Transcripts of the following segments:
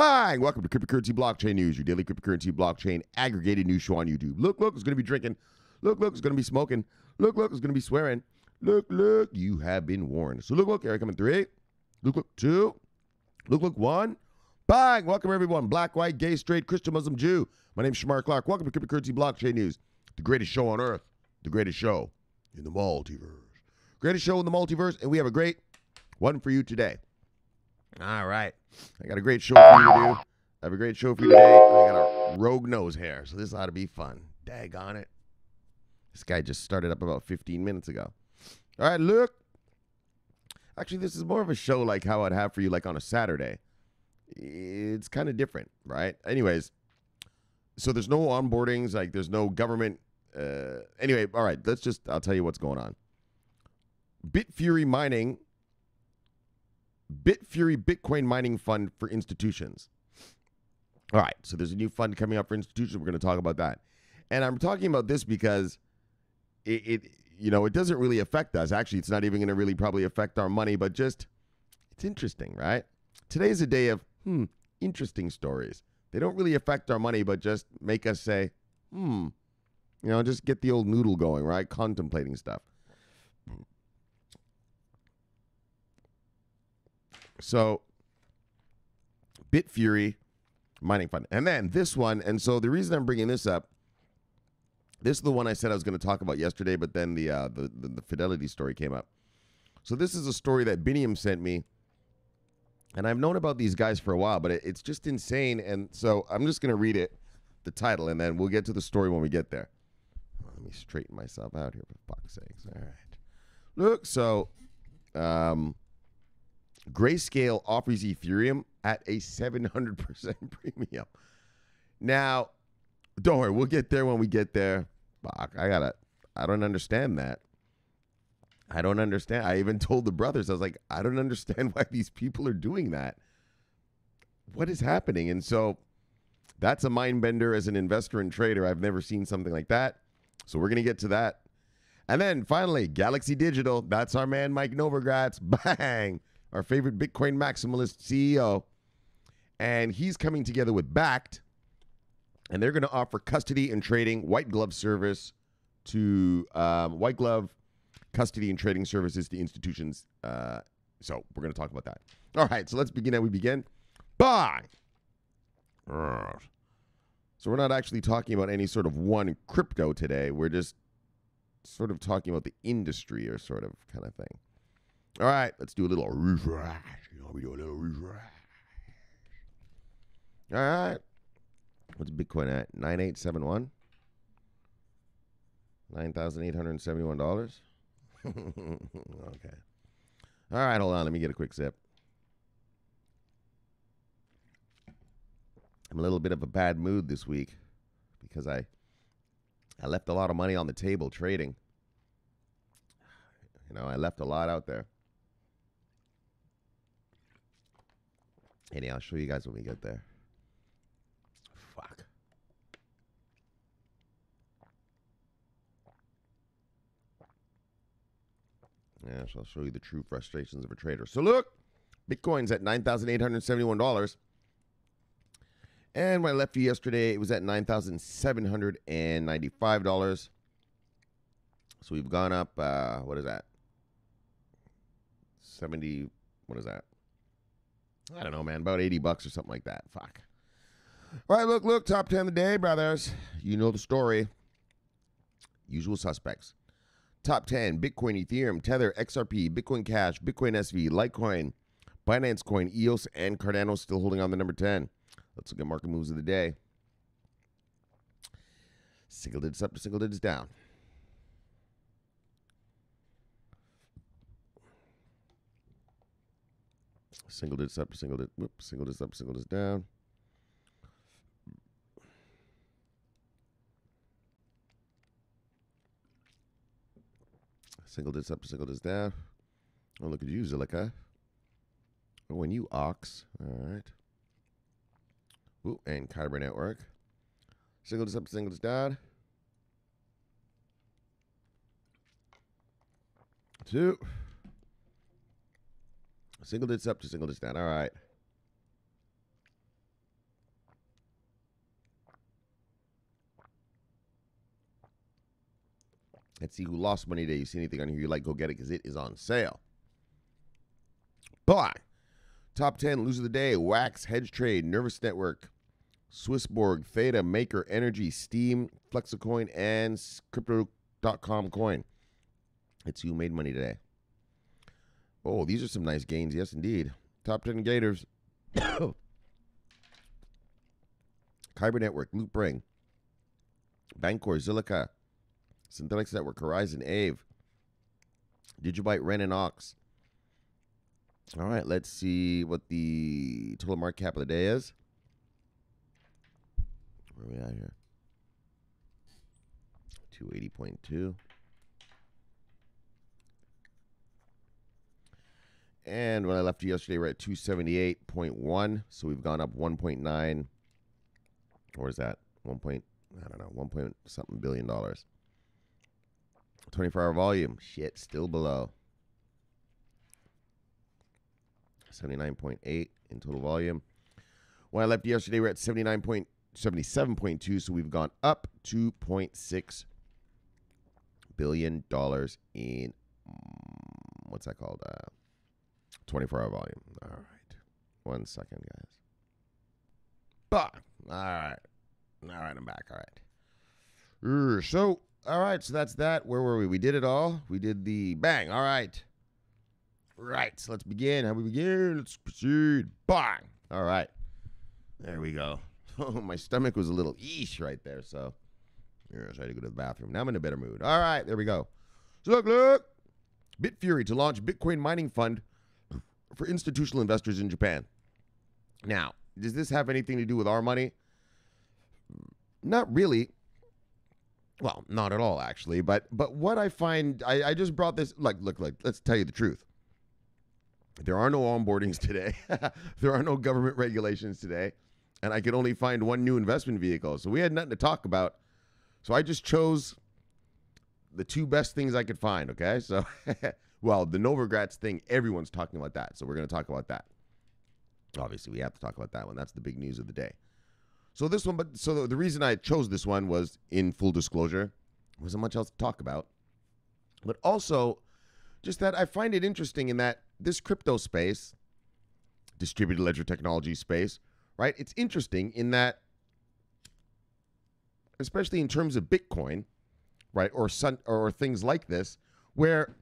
Bang! Welcome to Cryptocurrency Blockchain News, your daily cryptocurrency blockchain aggregated news show on YouTube. Look, look, it's going to be drinking. Look, look, it's going to be smoking. Look, look, it's going to be swearing. Look, look, you have been warned. So look, look, come in three. Look, look, two. Look, look, one. Bang! Welcome everyone. Black, white, gay, straight, Christian, Muslim, Jew. My name's Shomari Clarke. Welcome to Cryptocurrency Blockchain News, the greatest show on earth, the greatest show in the multiverse. Greatest show in the multiverse, and we have a great one for you today. All right. I got a great show for you to do. I have a great show for you today. I got a rogue nose hair, so this ought to be fun. Dag on it. This guy just started up about 15 minutes ago. All right, look. Actually, this is more of a show like how I'd have for you like on a Saturday. It's kind of different, right? Anyways, so there's no onboardings, like there's no government. Uh, anyway, all right, let's just, I'll tell you what's going on. Bitfury Mining Bitfury Bitcoin Mining Fund for Institutions. All right, so there's a new fund coming up for institutions. We're going to talk about that, and I'm talking about this because it, it you know, it doesn't really affect us. Actually, it's not even going to really probably affect our money, but just it's interesting, right? Today is a day of hmm, interesting stories. They don't really affect our money, but just make us say, hmm, you know, just get the old noodle going, right? Contemplating stuff. So, Bitfury mining fund. And then this one, and so the reason I'm bringing this up, this is the one I said I was going to talk about yesterday, but then the, uh, the, the the Fidelity story came up. So this is a story that Biniam sent me, and I've known about these guys for a while, but it, it's just insane. And so I'm just going to read it, the title, and then we'll get to the story when we get there. Let me straighten myself out here, for fuck's sakes. All right. Look, so um, Grayscale offers Ethereum at a 700% premium. Now, don't worry, we'll get there when we get there. Fuck, I gotta, I don't understand that. I don't understand. I even told the brothers, I was like, I don't understand why these people are doing that. What is happening? And so that's a mind bender as an investor and trader. I've never seen something like that. So we're going to get to that. And then finally, Galaxy Digital. That's our man, Mike Novogratz. Bang our favorite Bitcoin maximalist CEO. And he's coming together with Bakkt, and they're going to offer custody and trading white glove service to um, white glove custody and trading services to institutions. Uh, so we're going to talk about that. All right, so let's begin. And we begin. Bye. So we're not actually talking about any sort of one crypto today. We're just sort of talking about the industry or sort of kind of thing. All right, let's do a little refresh. You know, we do a little refresh. All right. What's Bitcoin at? 9871? $9,871? okay. All right, hold on. Let me get a quick sip. I'm a little bit of a bad mood this week because I I left a lot of money on the table trading. You know, I left a lot out there. Anyway, I'll show you guys when we get there. Fuck. Yeah, so I'll show you the true frustrations of a trader. So look, Bitcoin's at $9,871. And when I left you yesterday, it was at $9,795. So we've gone up, uh, what is that? 70, what is that? I don't know, man, about 80 bucks or something like that. Fuck. All right, look, look, top 10 of the day, brothers. You know the story. Usual suspects. Top 10 Bitcoin, Ethereum, Tether, XRP, Bitcoin Cash, Bitcoin SV, Litecoin, Binance Coin, EOS, and Cardano still holding on the number 10. Let's look at market moves of the day. Single digits up to single digits down. Single digits up, single digits, whoops, single digits up, single digits down. Single digits up, single digits down. Oh, look at you, Zilliqa. Oh, and you, Ox. All right. Ooh, and Kyber Network. Single digits up, single digits down. Two. Single digits up to single digits down. All right. Let's see who lost money today. You see anything on here you like, go get it because it is on sale. Bye. Top 10 loser of the day Wax, Hedge Trade, Nervos Network, Swissborg, Theta, Maker, Energi, Steem, Flexacoin, and Crypto.com coin. It's who made money today. Oh, these are some nice gains. Yes, indeed. Top 10 Gators. Kyber Network, Loopring, Bancor, Zilliqa, Synthetix Network, Horizen, Aave, Digibyte, Ren, and Ox. All right, let's see what the total market cap of the day is. Where are we at here? 280.2. And when I left you yesterday, we're at 278.1. So we've gone up 1.9. Or is that 1. Point, I don't know, 1 point something billion dollars. 24 hour volume. Shit, still below. 79.8 in total volume. When I left yesterday, we're at 79.77.2. So we've gone up 2.6 billion dollars in mm, what's that called? Uh, 24 hour volume. All right. One second, guys. But, all right. All right, I'm back. All right. So, all right. So that's that. Where were we? We did it all. We did the bang. All right. Right. So let's begin. How we begin? Let's proceed. Bang. All right. There we go. Oh, my stomach was a little eesh right there. So, here, I had to go to the bathroom. Now I'm in a better mood. All right. There we go. So, look, look. Bitfury to launch Bitcoin mining fund for institutional investors in Japan. Now, does this have anything to do with our money? Not really. Well, not at all, actually. But but what I find, I, I just brought this. Like, look, like, let's tell you the truth. There are no onboardings today. there are no government regulations today, and I could only find one new investment vehicle. So we had nothing to talk about. So I just chose the two best things I could find. Okay, so well, the Novogratz thing, everyone's talking about that. So we're going to talk about that. Obviously, we have to talk about that one. That's the big news of the day. So this one, but so the, reason I chose this one was in full disclosure, wasn't much else to talk about. But also, just that I find it interesting in that this crypto space, distributed ledger technology space, right? It's interesting in that, especially in terms of Bitcoin, right, or sun, or things like this, where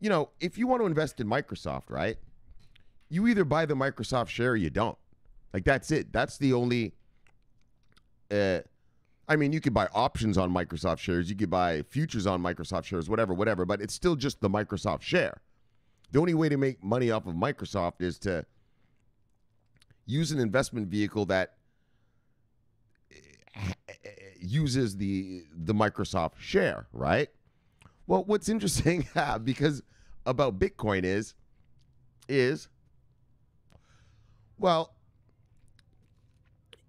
you know, if you want to invest in Microsoft, right? You either buy the Microsoft share or you don't. Like that's it. That's the only uh I mean, you could buy options on Microsoft shares, you could buy futures on Microsoft shares, whatever, whatever, but it's still just the Microsoft share. The only way to make money off of Microsoft is to use an investment vehicle that eh, uses the the Microsoft share, right? Well, what's interesting because about Bitcoin is is well,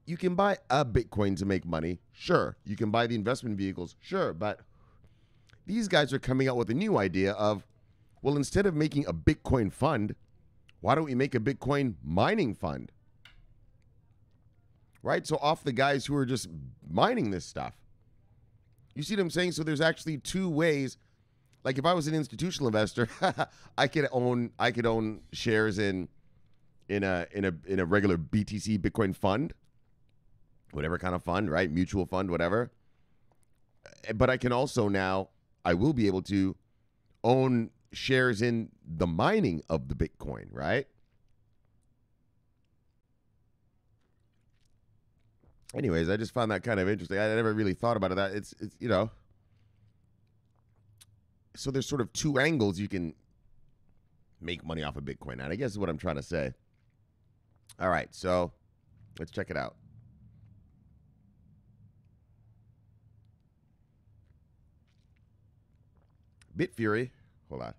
you can buy a Bitcoin to make money. Sure. You can buy the investment vehicles. Sure, but these guys are coming out with a new idea of well, instead of making a Bitcoin fund, why don't we make a Bitcoin mining fund? Right? So off the guys who are just mining this stuff. You see what I'm saying? So there's actually two ways like if I was an institutional investor, I could own I could own shares in in a in a in a regular BTC Bitcoin fund, whatever kind of fund, right? Mutual fund, whatever. Eh, but I can also now I will be able to own shares in the mining of the Bitcoin, right? Anyways, I just found that kind of interesting. I never really thought about it. That it's it's you know so there's sort of two angles you can make money off of Bitcoin at. I guess is what I'm trying to say. All right, so let's check it out. Bitfury, hold on.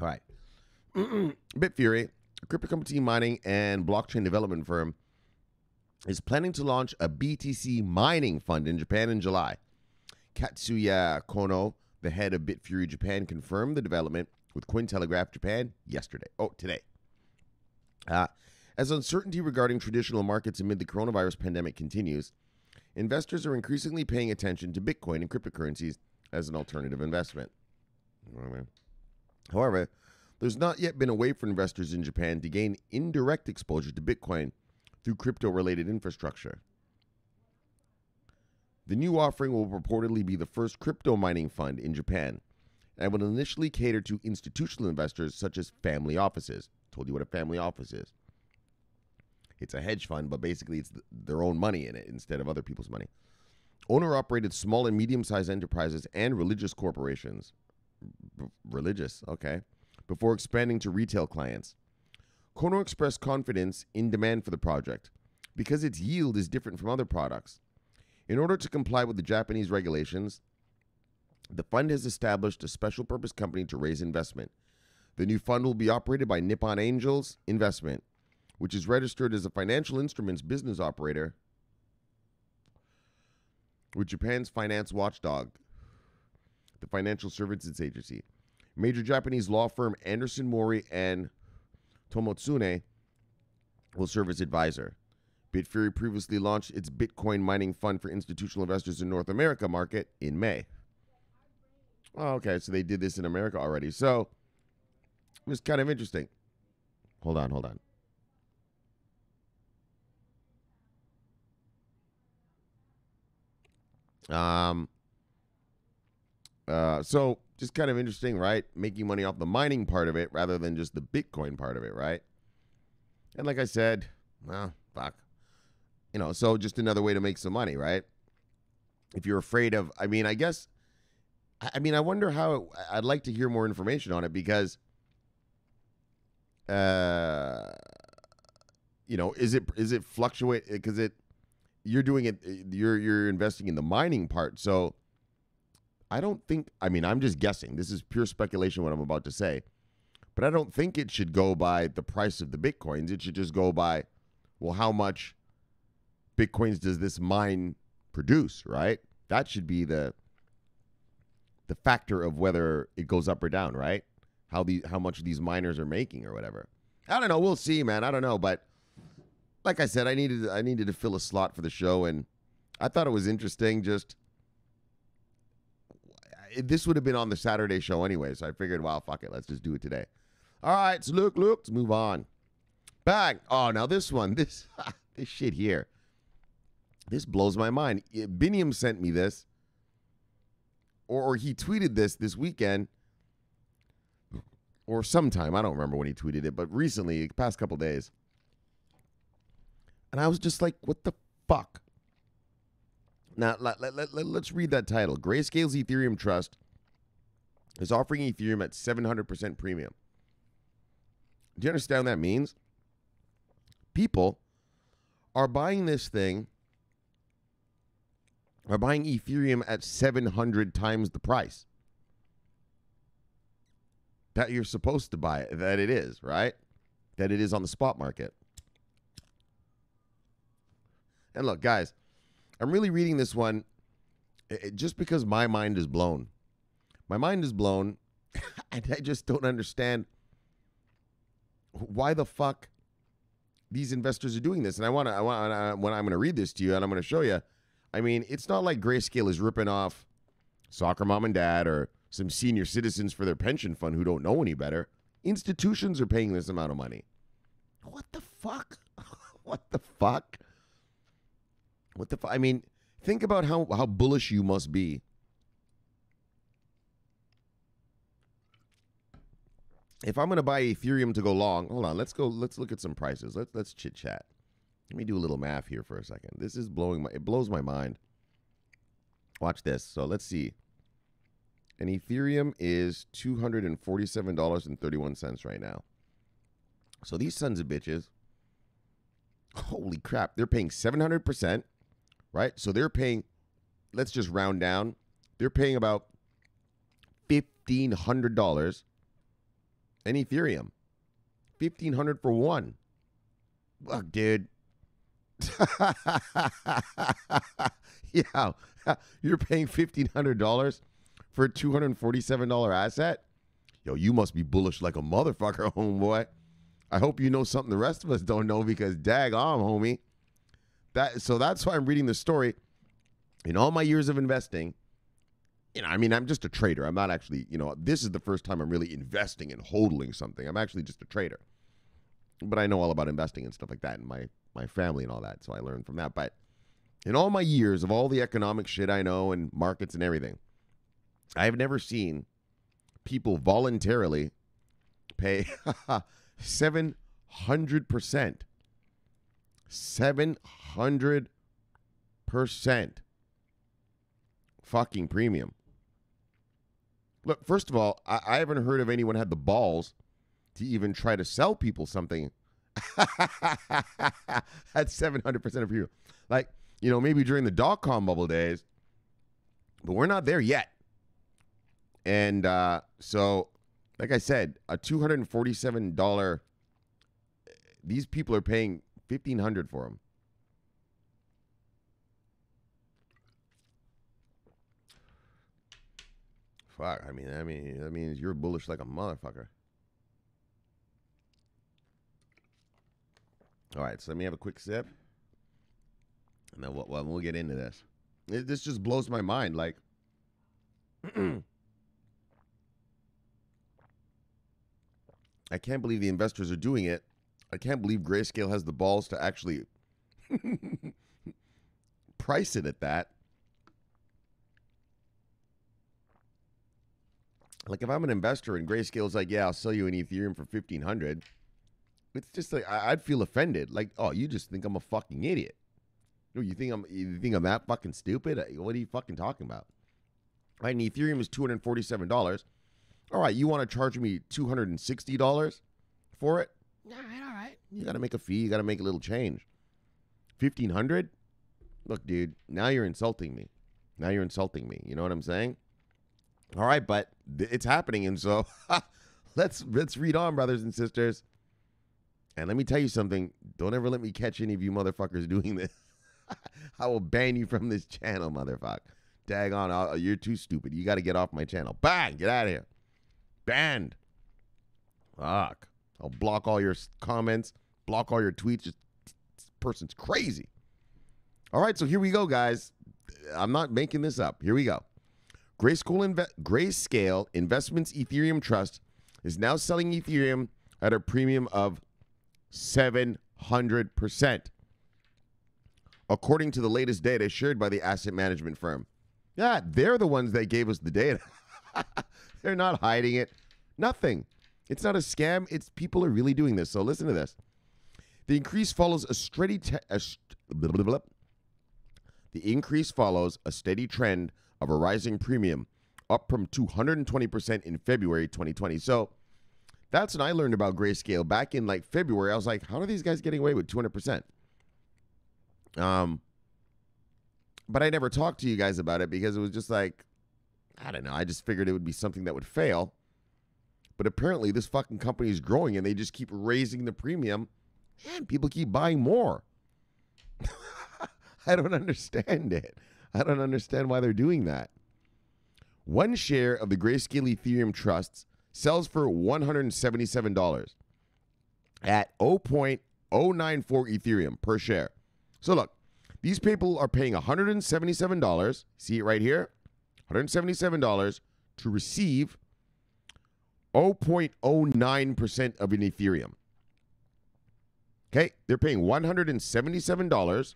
All right. Bitfury, a cryptocurrency mining and blockchain development firm, is planning to launch a BTC mining fund in Japan in July. Katsuya Kono, the head of Bitfury Japan, confirmed the development with Cointelegraph Japan yesterday. Oh, today. Uh, as uncertainty regarding traditional markets amid the coronavirus pandemic continues, investors are increasingly paying attention to Bitcoin and cryptocurrencies as an alternative investment. However, there's not yet been a way for investors in Japan to gain indirect exposure to Bitcoin through crypto related infrastructure. The new offering will reportedly be the first crypto mining fund in Japan and will initially cater to institutional investors such as family offices. Told you what a family office is. It's a hedge fund, but basically it's their own money in it instead of other people's money. Owner operated small and medium sized enterprises and religious corporations. Religious, okay. Before expanding to retail clients. Kono expressed confidence in demand for the project because its yield is different from other products. In order to comply with the Japanese regulations, the fund has established a special purpose company to raise investment. The new fund will be operated by Nippon Angels Investment, which is registered as a financial instruments business operator with Japan's finance watchdog, the Financial Services Agency. Major Japanese law firm Anderson Mori and Tomotsune will serve as advisor. Bitfury previously launched its Bitcoin mining fund for institutional investors in North America market in May. Oh, okay, so they did this in America already. So it was kind of interesting. Hold on, hold on. Um, uh, so just kind of interesting, right? Making money off the mining part of it rather than just the Bitcoin part of it, right? And like I said, well, fuck. You know, so just another way to make some money, right? If you're afraid of, I mean, I guess, I mean, I wonder how, I'd like to hear more information on it because, uh, you know, is it, is it fluctuate? Because it, you're doing it you're you're investing in the mining part so i don't think i mean i'm just guessing. This is pure speculation what i'm about to say. But i don't think it should go by the price of the bitcoins. It should just go by well how much bitcoins does this mine produce right? That should be the the factor of whether it goes up or down right? How the how much these miners are making or whatever. I don't know. We'll see man. I don't know. But like I said, I needed I needed to fill a slot for the show, and I thought it was interesting. Just this would have been on the Saturday show anyway, so I figured, well, fuck it, let's just do it today. All right, so look, look, let's move on. Back. Oh, now this one, this this shit here, this blows my mind. Biniam sent me this, or, or he tweeted this this weekend, or sometime. I don't remember when he tweeted it, but recently, past couple days. And I was just like, what the fuck? Now, let, let, let, let's read that title. Grayscale's Ethereum Trust is offering Ethereum at 700% premium. Do you understand what that means? People are buying this thing, are buying Ethereum at 700 times the price that you're supposed to buy it, that it is, right? That it is on the spot market. And look, guys, I'm really reading this one just because my mind is blown. My mind is blown, and I just don't understand why the fuck these investors are doing this. And I want to, I want, when I'm going to read this to you, and I'm going to show you. I mean, it's not like Grayscale is ripping off soccer mom and dad or some senior citizens for their pension fund who don't know any better. Institutions are paying this amount of money. What the fuck? what the fuck? What the? F- I mean, think about how how bullish you must be. If I'm going to buy Ethereum to go long, hold on. Let's go. Let's look at some prices. Let's let's chit chat. Let me do a little math here for a second. This is blowing my. It blows my mind. Watch this. So let's see. And Ethereum is two hundred and forty-seven dollars and thirty-one cents right now. So these sons of bitches, holy crap, they're paying seven hundred percent right? So they're paying, let's just round down, they're paying about $1,500 in Ethereum. 1500 for one. Look, dude, yeah, you're paying fifteen hundred dollars for a two hundred and forty-seven dollar asset. Yo, you must be bullish like a motherfucker, homeboy. I hope you know something the rest of us don't know because dag on, homie. That so that's why I'm reading the story. In all my years of investing, you know, I mean, I'm just a trader. I'm not actually, you know, this is the first time I'm really investing and holding something. I'm actually just a trader. But I know all about investing and stuff like that, and my my family and all that, so I learned from that. But in all my years of all the economic shit I know and markets and everything, I have never seen people voluntarily pay 700%. 700% fucking premium. Look, first of all, I, I haven't heard of anyone had the balls to even try to sell people something at 700% of you. Like, you know, maybe during the dot com bubble days, but we're not there yet. And uh, so, like I said, a $247, these people are paying 1500 for them. Fuck, I mean, I mean, that means you're bullish like a motherfucker. All right, so let me have a quick sip, and then well, we'll get into this. It, this just blows my mind. Like, I can't believe the investors are doing it. I can't believe Grayscale has the balls to actually price it at that. Like if I'm an investor and Grayscale's like, yeah, I'll sell you an Ethereum for fifteen hundred, it's just like I, would feel offended. Like, oh, you just think I'm a fucking idiot. You think I'm you think I'm that fucking stupid? Uh, what are you fucking talking about? Right, and Ethereum is two hundred forty-seven dollars. All right, you want to charge me two hundred and sixty dollars for it? All right, all right. You got to make a fee. You got to make a little change. Fifteen hundred. Look, dude. Now you're insulting me. Now you're insulting me. You know what I'm saying? All right, but th- it's happening, and so let's let's read on, brothers and sisters. And let me tell you something. Don't ever let me catch any of you motherfuckers doing this. I will ban you from this channel, motherfucker. Dag on, I'll, uh, you're too stupid. You got to get off my channel. Bang, get out of here. Banned. Fuck. I'll block all your comments, block all your tweets. Just, this person's crazy. All right, so here we go, guys. I'm not making this up. Here we go. Grayscale, Inve- Grayscale Investments Ethereum Trust is now selling Ethereum at a premium of 700%, according to the latest data shared by the asset management firm. Yeah, they're the ones that gave us the data. they're not hiding it. Nothing. It's not a scam. It's people are really doing this. So listen to this. The increase follows a steady te- a st- blah, blah, blah. The increase follows a steady trend of a rising premium, up from 220% in February 2020. So that's when I learned about grayscale back in like February. I was like, how are these guys getting away with 200%? Um, but I never talked to you guys about it because it was just like, I don't know. I just figured it would be something that would fail. But apparently, this fucking company is growing and they just keep raising the premium and people keep buying more. I don't understand it. I don't understand why they're doing that. One share of the Grayscale Ethereum trusts sells for $177 at 0.094 Ethereum per share. So look, these people are paying $177. See it right here? $177 to receive 0.09% of an Ethereum. Okay, they're paying $177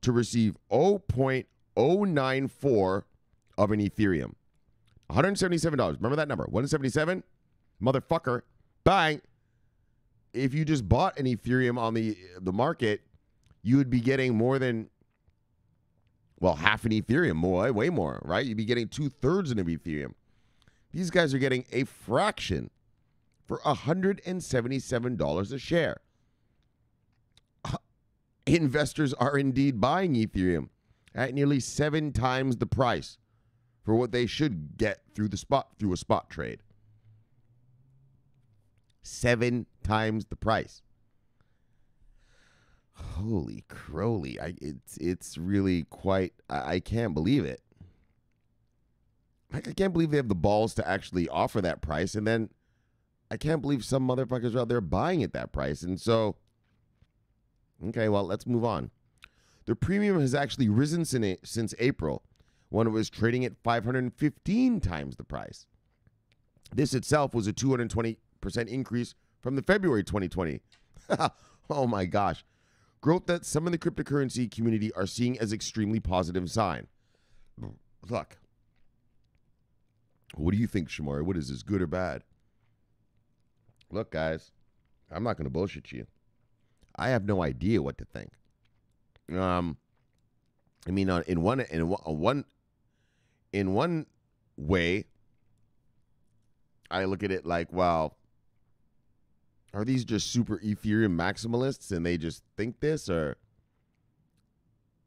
to receive 0.094 of an Ethereum. $177. Remember that number? 177? Motherfucker. Bang. If you just bought an Ethereum on the the market, you would be getting more than well, half an Ethereum, more, way more, right? You'd be getting two thirds of an Ethereum. These guys are getting a fraction for $177 a share. investors are indeed buying Ethereum at nearly seven times the price for what they should get through the spot through a spot trade. Seven times the price. Holy crowley! I it's it's really quite. I, I can't believe it. Like I can't believe they have the balls to actually offer that price, and then I can't believe some motherfuckers are out there buying at that price. And so, okay, well, let's move on. The premium has actually risen since, since April, when it was trading at 515 times the price. This itself was a 220% increase from the February 2020. oh my gosh. Growth that some in the cryptocurrency community are seeing as extremely positive sign. Look. What do you think, Shomari? What is this, good or bad? Look, guys, I'm not going to bullshit you. I have no idea what to think. Um, I mean, on in one in one in one way, I look at it like, well, are these just super Ethereum maximalists and they just think this, or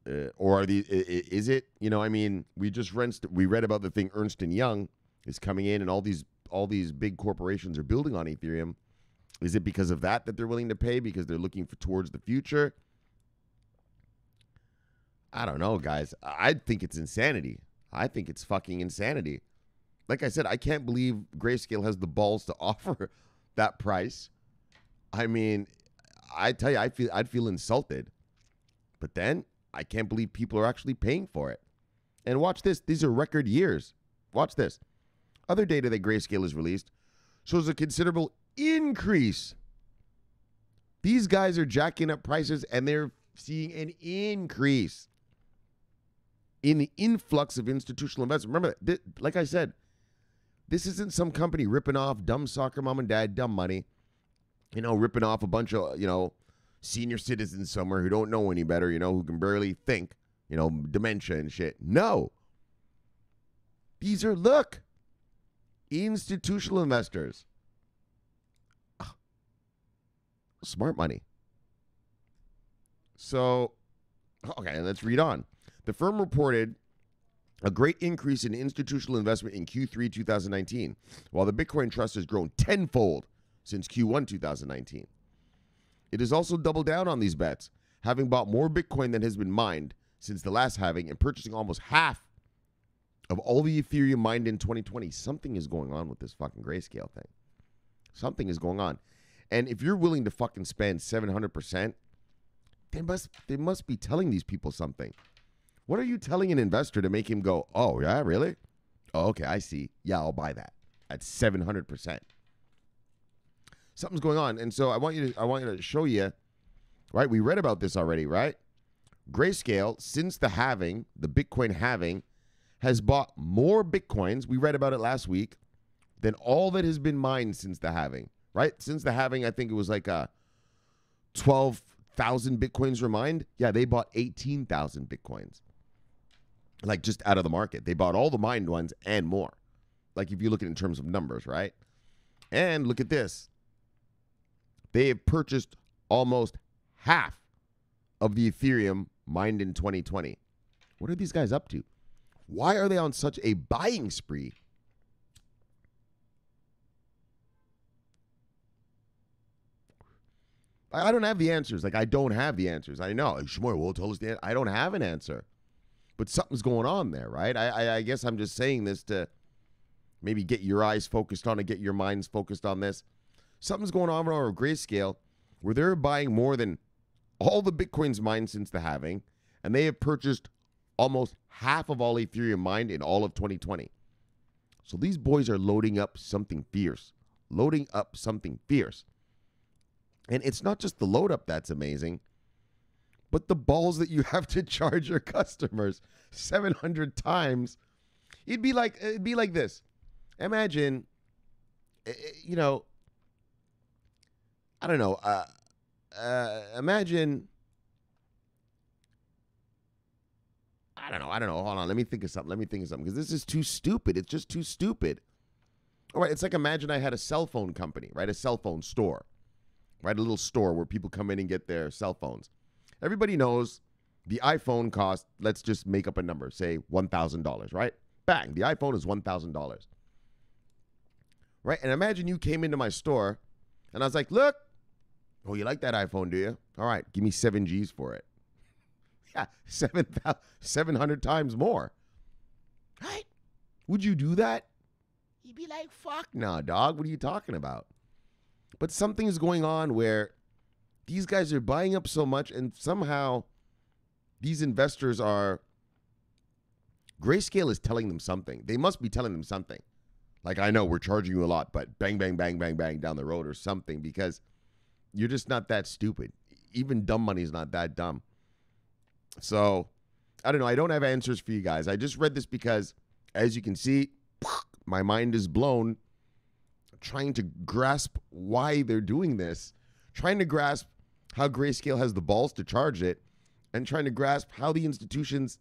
uh, or are these? Is it? You know, I mean, we just read we read about the thing Ernst and Young is coming in, and all these all these big corporations are building on Ethereum. Is it because of that that they're willing to pay because they're looking for towards the future? I don't know, guys. I think it's insanity. I think it's fucking insanity. Like I said, I can't believe Grayscale has the balls to offer that price. I mean, I tell you, I feel I'd feel insulted. But then I can't believe people are actually paying for it. And watch this. These are record years. Watch this. Other data that Grayscale has released shows a considerable increase. These guys are jacking up prices and they're seeing an increase in the influx of institutional investment. Remember, th- like I said, this isn't some company ripping off dumb soccer mom and dad, dumb money, you know, ripping off a bunch of, you know, senior citizens somewhere who don't know any better, you know, who can barely think, you know, dementia and shit. No. These are, look, institutional investors. Smart money. So, okay, let's read on. The firm reported a great increase in institutional investment in Q3 2019, while the Bitcoin Trust has grown tenfold since Q1 2019. It has also doubled down on these bets, having bought more Bitcoin than has been mined since the last halving and purchasing almost half of all the Ethereum mined in 2020. Something is going on with this fucking grayscale thing. Something is going on. And if you're willing to fucking spend 700%, they must they must be telling these people something. What are you telling an investor to make him go, oh, yeah, really? Oh, okay, I see. Yeah, I'll buy that at 700%. Something's going on. And so I want you to I want you to show you, right? We read about this already, right? Grayscale, since the halving, the Bitcoin halving, has bought more Bitcoins, we read about it last week, than all that has been mined since the halving, right? Since the halving, I think it was like uh, a 12,000 Bitcoins were mined. Yeah, they bought 18,000 Bitcoins like just out of the market. They bought all the mined ones and more. Like if you look at it in terms of numbers, right? And look at this. They have purchased almost half of the Ethereum mined in 2020. What are these guys up to? Why are they on such a buying spree? I don't have the answers. Like I don't have the answers. I know. Shmuel will tell us the. I don't have an answer but something's going on there, right? I, I, I guess I'm just saying this to maybe get your eyes focused on it, get your minds focused on this. Something's going on with our grayscale where they're buying more than all the Bitcoins mined since the halving, and they have purchased almost half of all Ethereum mined in all of 2020. So these boys are loading up something fierce, loading up something fierce. And it's not just the load up that's amazing but the balls that you have to charge your customers 700 times it'd be like it'd be like this imagine eh, eh, you know i don't know uh, uh, imagine i don't know. I don't know. Hold on. Let me think of something. Let me think of something because this is too stupid. It's just too stupid. All right. It's like imagine i had a cell phone company right? A cell phone store right? A little store where people come in and get their cell phones. Everybody knows the iPhone cost, let's just make up a number, say $1,000, right? Bang, the iPhone is $1,000. Right? And imagine you came into my store and I was like, look, Oh, you like that iPhone, do you? All right, give me seven G's for it. Yeah, 7, 700 times more. Right? Would you do that? You'd be like, fuck no, dog. What are you talking about? But something's going on where these guys are buying up so much, and somehow these investors are. Grayscale is telling them something. They must be telling them something. Like, I know we're charging you a lot, but bang, bang, bang, bang, bang down the road or something because you're just not that stupid. Even dumb money is not that dumb. So, I don't know. I don't have answers for you guys. I just read this because, as you can see, my mind is blown trying to grasp why they're doing this, trying to grasp how Grayscale has the balls to charge it, and trying to grasp how the institutions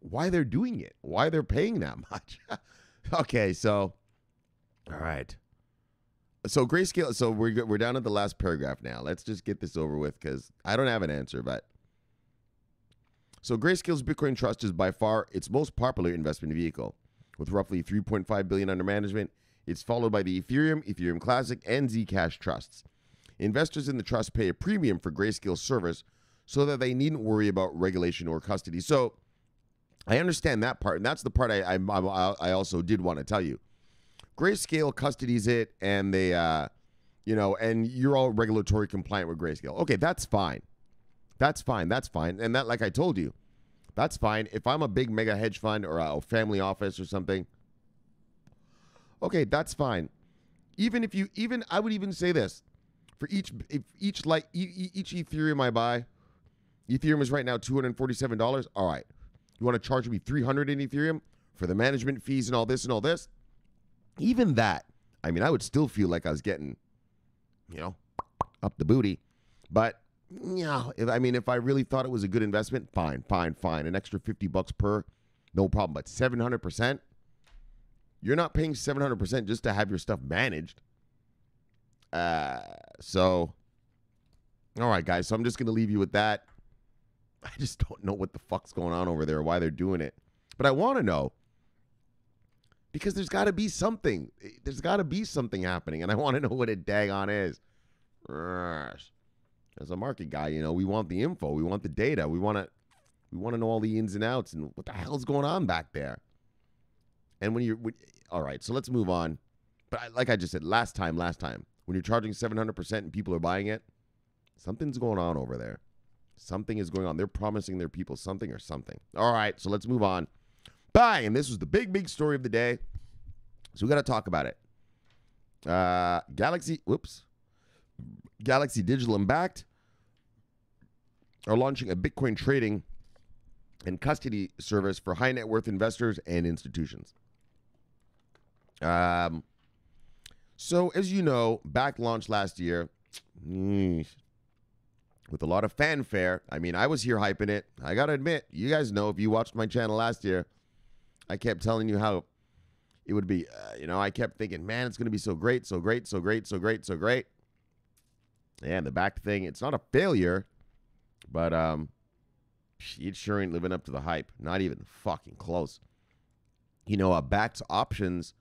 why they're doing it, why they're paying that much. okay, so all right. So Grayscale, so we're we're down at the last paragraph now. Let's just get this over with cuz I don't have an answer, but so Grayscale's Bitcoin Trust is by far its most popular investment vehicle with roughly 3.5 billion under management. It's followed by the Ethereum, Ethereum Classic, and Zcash trusts. Investors in the trust pay a premium for Grayscale service so that they needn't worry about regulation or custody. So I understand that part, and that's the part I I, I also did want to tell you. Grayscale custodies it, and they, uh, you know, and you're all regulatory compliant with Grayscale. Okay, that's fine. That's fine. That's fine. And that, like I told you, that's fine. If I'm a big mega hedge fund or a family office or something, okay, that's fine. Even if you, even I would even say this for each, if each like each Ethereum I buy, Ethereum is right now two hundred forty-seven dollars. All right, you want to charge me three hundred in Ethereum for the management fees and all this and all this? Even that, I mean, I would still feel like I was getting, you know, up the booty. But yeah, if, I mean, if I really thought it was a good investment, fine, fine, fine. An extra 50 bucks per, no problem. But 700%, you're not paying 700% just to have your stuff managed. Uh, so, all right, guys. So I'm just going to leave you with that. I just don't know what the fuck's going on over there, why they're doing it. But I want to know because there's got to be something. There's got to be something happening, and I want to know what it daggone is as a market guy, you know, we want the info, we want the data, we want to we want to know all the ins and outs and what the hell's going on back there. And when you're when, all right, so let's move on. But I, like I just said last time, last time, when you're charging 700% and people are buying it, something's going on over there. Something is going on. They're promising their people something or something. All right, so let's move on. Bye. And this was the big, big story of the day. So we got to talk about it. Uh, Galaxy, whoops. Galaxy Digital and Bakkt are launching a Bitcoin trading and custody service for high net worth investors and institutions. Um, so, as you know, Bakkt launched last year with a lot of fanfare. I mean, I was here hyping it. I got to admit, you guys know if you watched my channel last year, I kept telling you how it would be, uh, you know, I kept thinking, man, it's going to be so great, so great, so great, so great, so great. And the Bakkt thing, it's not a failure, but um, it sure ain't living up to the hype. Not even fucking close. You know, uh, Bakkt options.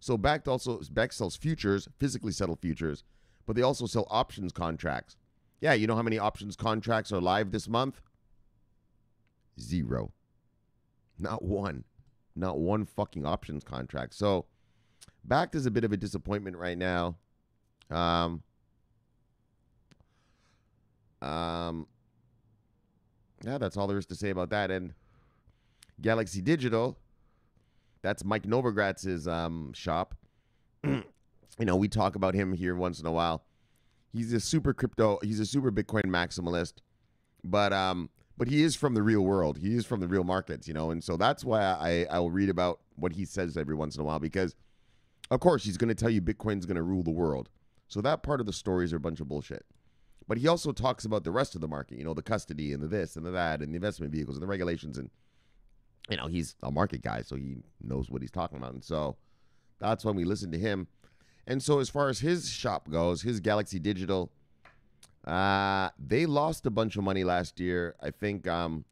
So Bakkt also Bakkt sells futures, physically settled futures, but they also sell options contracts. Yeah, you know how many options contracts are live this month? Zero. Not one. Not one fucking options contract. So Bakkt is a bit of a disappointment right now. Um, um, yeah, that's all there is to say about that. And Galaxy Digital, that's Mike Novogratz's um, shop. you know, we talk about him here once in a while. He's a super crypto, he's a super Bitcoin maximalist, but um, but he is from the real world. He is from the real markets, you know, and so that's why I I will read about what he says every once in a while because, of course, he's going to tell you Bitcoin's going to rule the world. So that part of the stories are a bunch of bullshit. But he also talks about the rest of the market, you know, the custody and the this and the that and the investment vehicles and the regulations. And, you know, he's a market guy, so he knows what he's talking about. And so that's when we listen to him. And so as far as his shop goes, his Galaxy Digital, uh, they lost a bunch of money last year. I think um,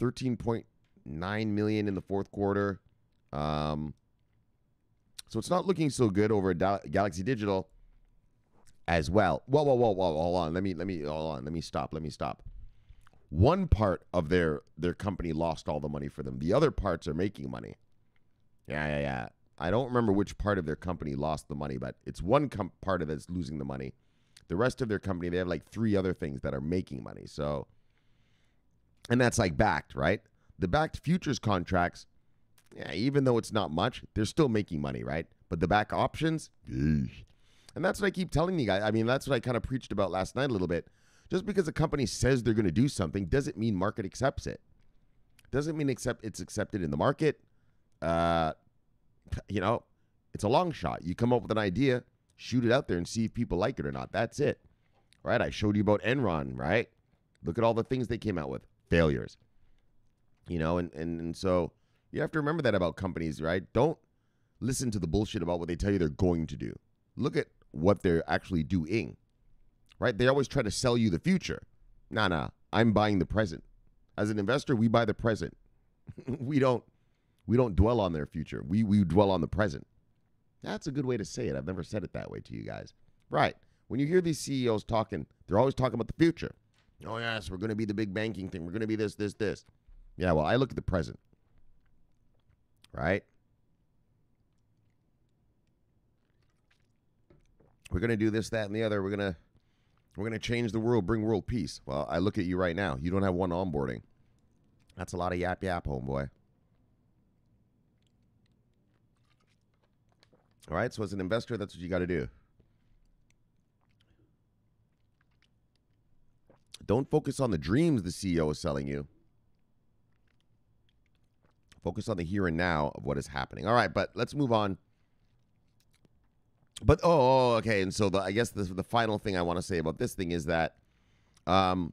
13.9 million in the fourth quarter. Um, so it's not looking so good over at Galaxy Digital. As well. Whoa, whoa, whoa, whoa, hold on. Let me let me hold on. Let me stop. Let me stop. One part of their their company lost all the money for them. The other parts are making money. Yeah, yeah, yeah. I don't remember which part of their company lost the money, but it's one com- part of that's losing the money. The rest of their company, they have like three other things that are making money. So, and that's like Bakkt, right? The Bakkt futures contracts, yeah, even though it's not much, they're still making money, right? But the Bakkt options, eesh. And that's what I keep telling you guys. I mean, that's what I kind of preached about last night a little bit. Just because a company says they're going to do something doesn't mean market accepts it. Doesn't mean accept it's accepted in the market. Uh, you know, it's a long shot. You come up with an idea, shoot it out there, and see if people like it or not. That's it, right? I showed you about Enron, right? Look at all the things they came out with, failures. You know, and and, and so you have to remember that about companies, right? Don't listen to the bullshit about what they tell you they're going to do. Look at what they're actually doing, right? They always try to sell you the future. Nah, nah. I'm buying the present. As an investor, we buy the present. we don't we don't dwell on their future. We we dwell on the present. That's a good way to say it. I've never said it that way to you guys. Right. When you hear these CEOs talking, they're always talking about the future. Oh yes, we're going to be the big banking thing. We're going to be this this this. Yeah, well, I look at the present. Right? We're going to do this that and the other. We're going to we're going to change the world, bring world peace. Well, I look at you right now. You don't have one onboarding. That's a lot of yap yap, homeboy. All right. So as an investor, that's what you got to do. Don't focus on the dreams the CEO is selling you. Focus on the here and now of what is happening. All right, but let's move on. But oh, oh okay. And so the, I guess the the final thing I want to say about this thing is that, um,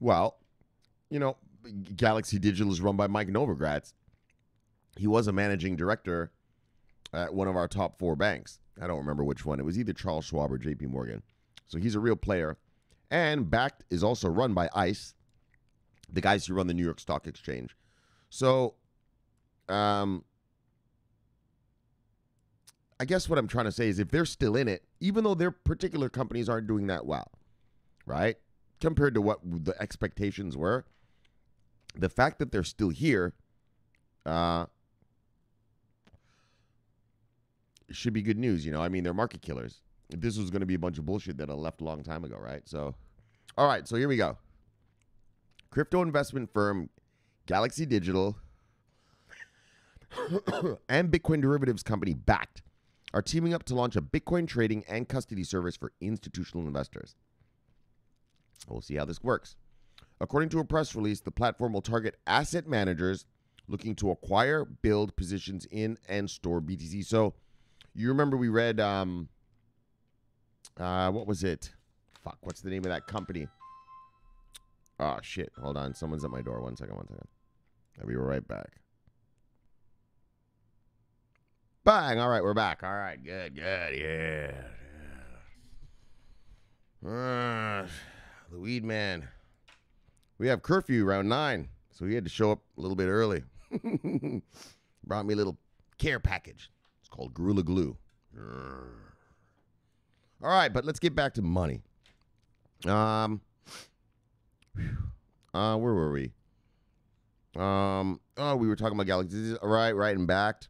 well, you know, Galaxy Digital is run by Mike Novogratz. He was a managing director at one of our top four banks. I don't remember which one. It was either Charles Schwab or J.P. Morgan. So he's a real player. And Bakkt is also run by ICE, the guys who run the New York Stock Exchange. So, um, I guess what I'm trying to say is if they're still in it, even though their particular companies aren't doing that well, right? Compared to what the expectations were, the fact that they're still here uh, should be good news. You know, I mean, they're market killers. This was going to be a bunch of bullshit that I left a long time ago, right? So, all right, so here we go. Crypto investment firm Galaxy Digital and Bitcoin derivatives company Bakkt are teaming up to launch a Bitcoin trading and custody service for institutional investors. We'll see how this works. According to a press release, the platform will target asset managers looking to acquire, build positions in, and store BTC. So, you remember we read um uh what was it? Fuck, what's the name of that company? Oh shit. Hold on. Someone's at my door. One second, one second. I'll be right back. Bang. All right, we're back. All right, good, good, yeah. yeah. Uh, the weed man. We have curfew around nine, so he had to show up a little bit early. Brought me a little care package. It's called Gorilla Glue. All right, but let's get back to money. Um, uh, where were we? Um, oh, we were talking about galaxies. Right, right, and Bakkt.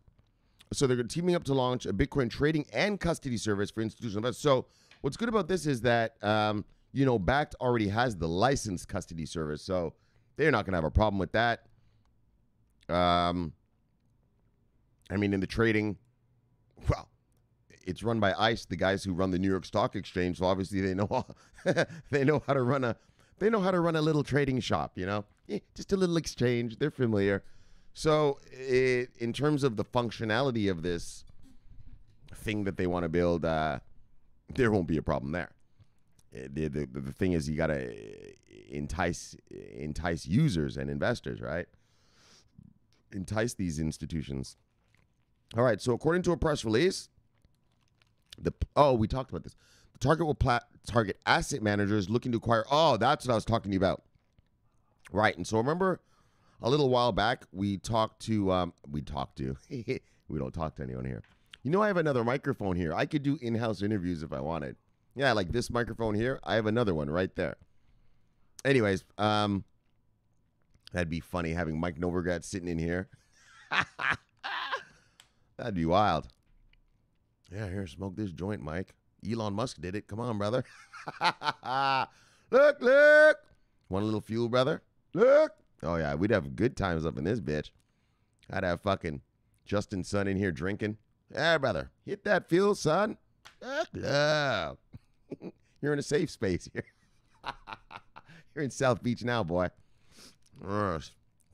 So they're teaming up to launch a Bitcoin trading and custody service for institutional investors. So what's good about this is that um, you know Bakkt already has the licensed custody service, so they're not going to have a problem with that. Um, I mean, in the trading, well, it's run by ICE, the guys who run the New York Stock Exchange. So obviously they know they know how to run a they know how to run a little trading shop. You know, eh, just a little exchange. They're familiar. So it, in terms of the functionality of this thing that they want to build, uh, there won't be a problem there. Eh, the, the, the thing is, you got to entice entice users and investors, right? Entice these institutions. All right. So according to a press release, the oh, we talked about this. The target will plat- target asset managers looking to acquire. Oh, that's what I was talking to you about. Right, and so remember a little while back we talked to um, we talked to we don't talk to anyone here. You know, I have another microphone here. I could do in-house interviews if I wanted. Yeah, like this microphone here. I have another one right there. Anyways, um, that'd be funny having Mike Novogratz sitting in here. that'd be wild. Yeah, here, smoke this joint, Mike. Elon Musk did it. Come on, brother. look, look. Want a little fuel, brother? Look. Oh yeah, we'd have good times up in this bitch. I'd have fucking Justin Sun in here drinking. Yeah, brother, hit that fuel, son. You're in a safe space here. You're in South Beach now, boy.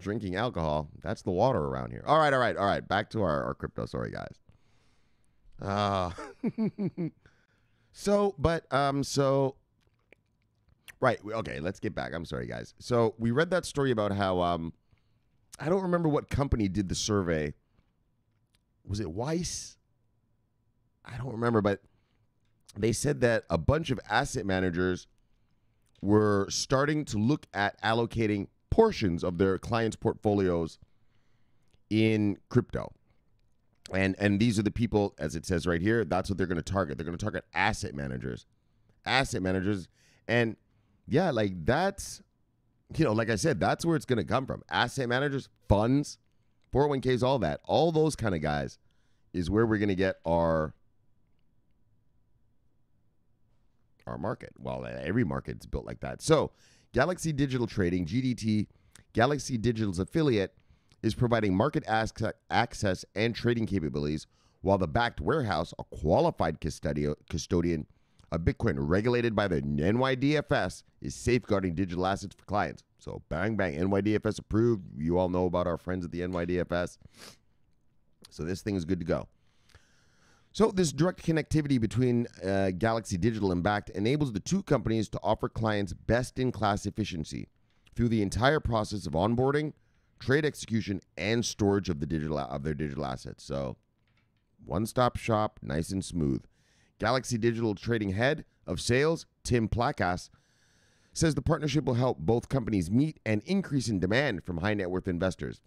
Drinking alcohol. That's the water around here. All right, all right, all right. Back to our, our crypto story, guys. Uh, so, but, um, so, right. Okay, let's get back. I'm sorry, guys. So we read that story about how, um, I don't remember what company did the survey. Was it Weiss? I don't remember, but they said that a bunch of asset managers were starting to look at allocating portions of their clients' portfolios in crypto. And and these are the people, as it says right here, that's what they're going to target. They're going to target asset managers, asset managers, and yeah, like that's, you know, like I said, that's where it's going to come from. Asset managers, funds, 401ks, all that, all those kind of guys, is where we're going to get our our market. Well, every market's built like that. So, Galaxy Digital Trading, GDT, Galaxy Digital's affiliate, is providing market access and trading capabilities, while the Bakkt warehouse, a qualified custodian of Bitcoin regulated by the NYDFS, is safeguarding digital assets for clients. So, bang, bang, NYDFS approved. You all know about our friends at the NYDFS. So, this thing is good to go. So, this direct connectivity between uh, Galaxy Digital and Bakkt enables the two companies to offer clients best in class efficiency through the entire process of onboarding, trade execution, and storage of the digital of their digital assets. So, one stop shop, nice and smooth. Galaxy Digital Trading Head of Sales, Tim Plakas, says the partnership will help both companies meet an increase in demand from high net worth investors.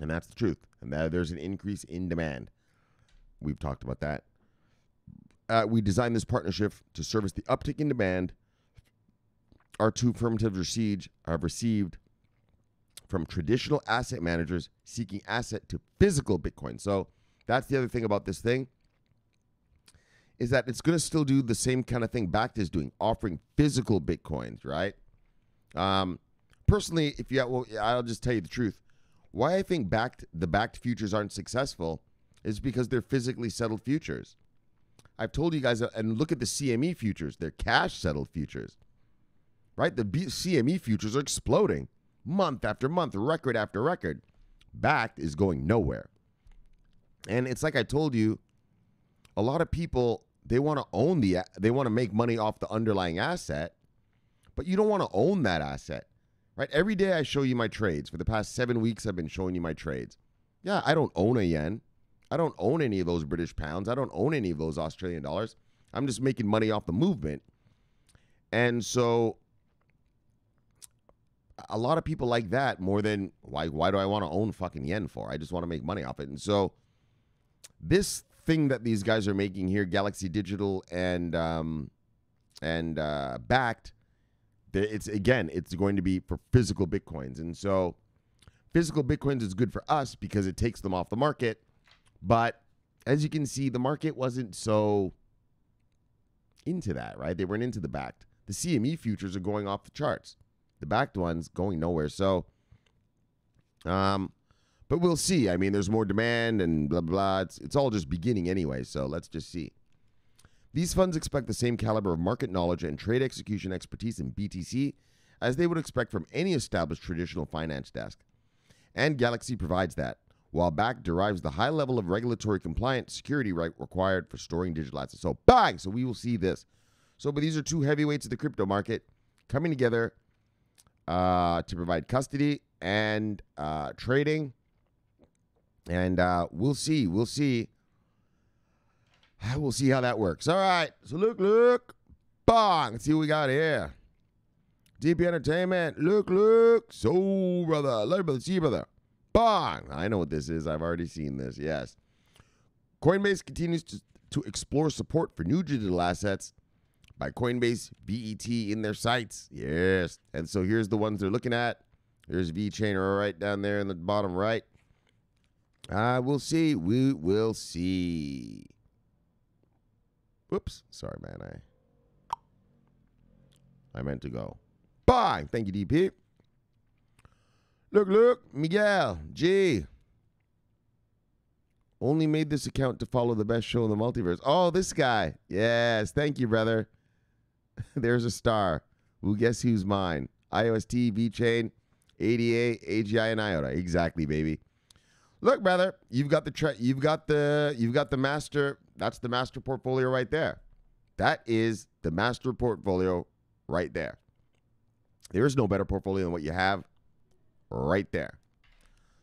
And that's the truth. And that there's an increase in demand. We've talked about that. Uh, we designed this partnership to service the uptick in demand our two firms have received, have received from traditional asset managers seeking asset to physical Bitcoin. So that's the other thing about this thing is that it's going to still do the same kind of thing Bakkt is doing, offering physical Bitcoins, right? Um, personally, if you, well, I'll just tell you the truth. Why I think Bakkt the Bakkt futures aren't successful is because they're physically settled futures. I've told you guys, and look at the CME futures, they're cash settled futures, right? The B- CME futures are exploding month after month, record after record. Bakkt is going nowhere. And it's like I told you, a lot of people they want to own the they want to make money off the underlying asset, but you don't want to own that asset. Right? Every day I show you my trades. For the past 7 weeks I've been showing you my trades. Yeah, I don't own a yen. I don't own any of those British pounds. I don't own any of those Australian dollars. I'm just making money off the movement. And so a lot of people like that more than why why do I want to own fucking yen for? I just want to make money off it. And so this thing that these guys are making here, Galaxy Digital and um, and uh, Bakkt, it's again, it's going to be for physical bitcoins. And so physical bitcoins is good for us because it takes them off the market but as you can see, the market wasn't so into that, right? They weren't into the Bakkt. The CME futures are going off the charts. The Bakkt ones going nowhere. So, um, but we'll see. I mean, there's more demand and blah blah. It's it's all just beginning anyway. So let's just see. These funds expect the same caliber of market knowledge and trade execution expertise in BTC as they would expect from any established traditional finance desk. And Galaxy provides that while Bakkt derives the high level of regulatory compliant security right required for storing digital assets. So bang! So we will see this. So, but these are two heavyweights of the crypto market coming together uh, to provide custody and uh, trading. And uh, we'll see. We'll see. We'll see how that works. All right. So look, look. Bang. Let's see what we got here. DP Entertainment. Look, look. So, brother. Love brother. See, brother. Bang! I know what this is. I've already seen this. Yes. Coinbase continues to, to explore support for new digital assets by Coinbase, BET in their sites. Yes. And so here's the ones they're looking at. There's VeChain right down there in the bottom right. I will see. We will see. Whoops. Sorry, man. I I meant to go. Bye. Thank you, DP. Look, look, Miguel, G. Only made this account to follow the best show in the multiverse. Oh, this guy. Yes, thank you, brother. There's a star. Well, guess who's mine? IOST, VeChain, ADA, AGI, and IOTA. Exactly, baby. Look, brother, you've got the tra- you've got the you've got the master. That's the master portfolio right there. That is the master portfolio right there. There is no better portfolio than what you have right there.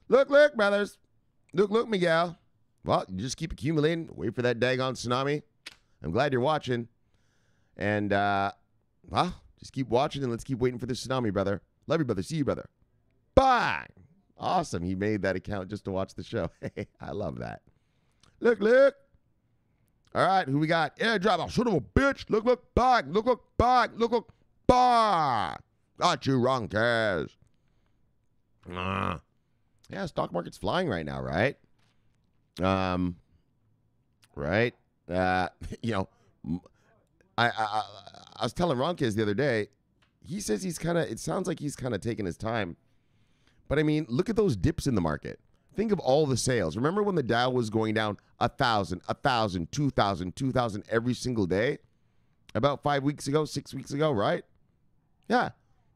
Look, look, brothers. Look, look, Miguel. Well, you just keep accumulating. Wait for that daggone tsunami. I'm glad you're watching. And, uh, well, just keep watching and let's keep waiting for the tsunami, brother. Love you, brother. See you, brother. Bang! Awesome. He made that account just to watch the show. Hey, I love that. Look, look. All right, who we got? Airdrop. I'll shoot him a bitch. Look, look, bang. Look, look, bang. Look, look, bang. Got you wrong, Kaz. Uh, yeah, stock market's flying right now, right? Um, right? Uh, you know, I, I, I was telling Ronkis the other day, he says he's kind of, it sounds like he's kind of taking his time. But I mean, look at those dips in the market. Think of all the sales. Remember when the Dow was going down a thousand, a thousand, two thousand, two thousand every single day? About five weeks ago, six weeks ago, right? Yeah.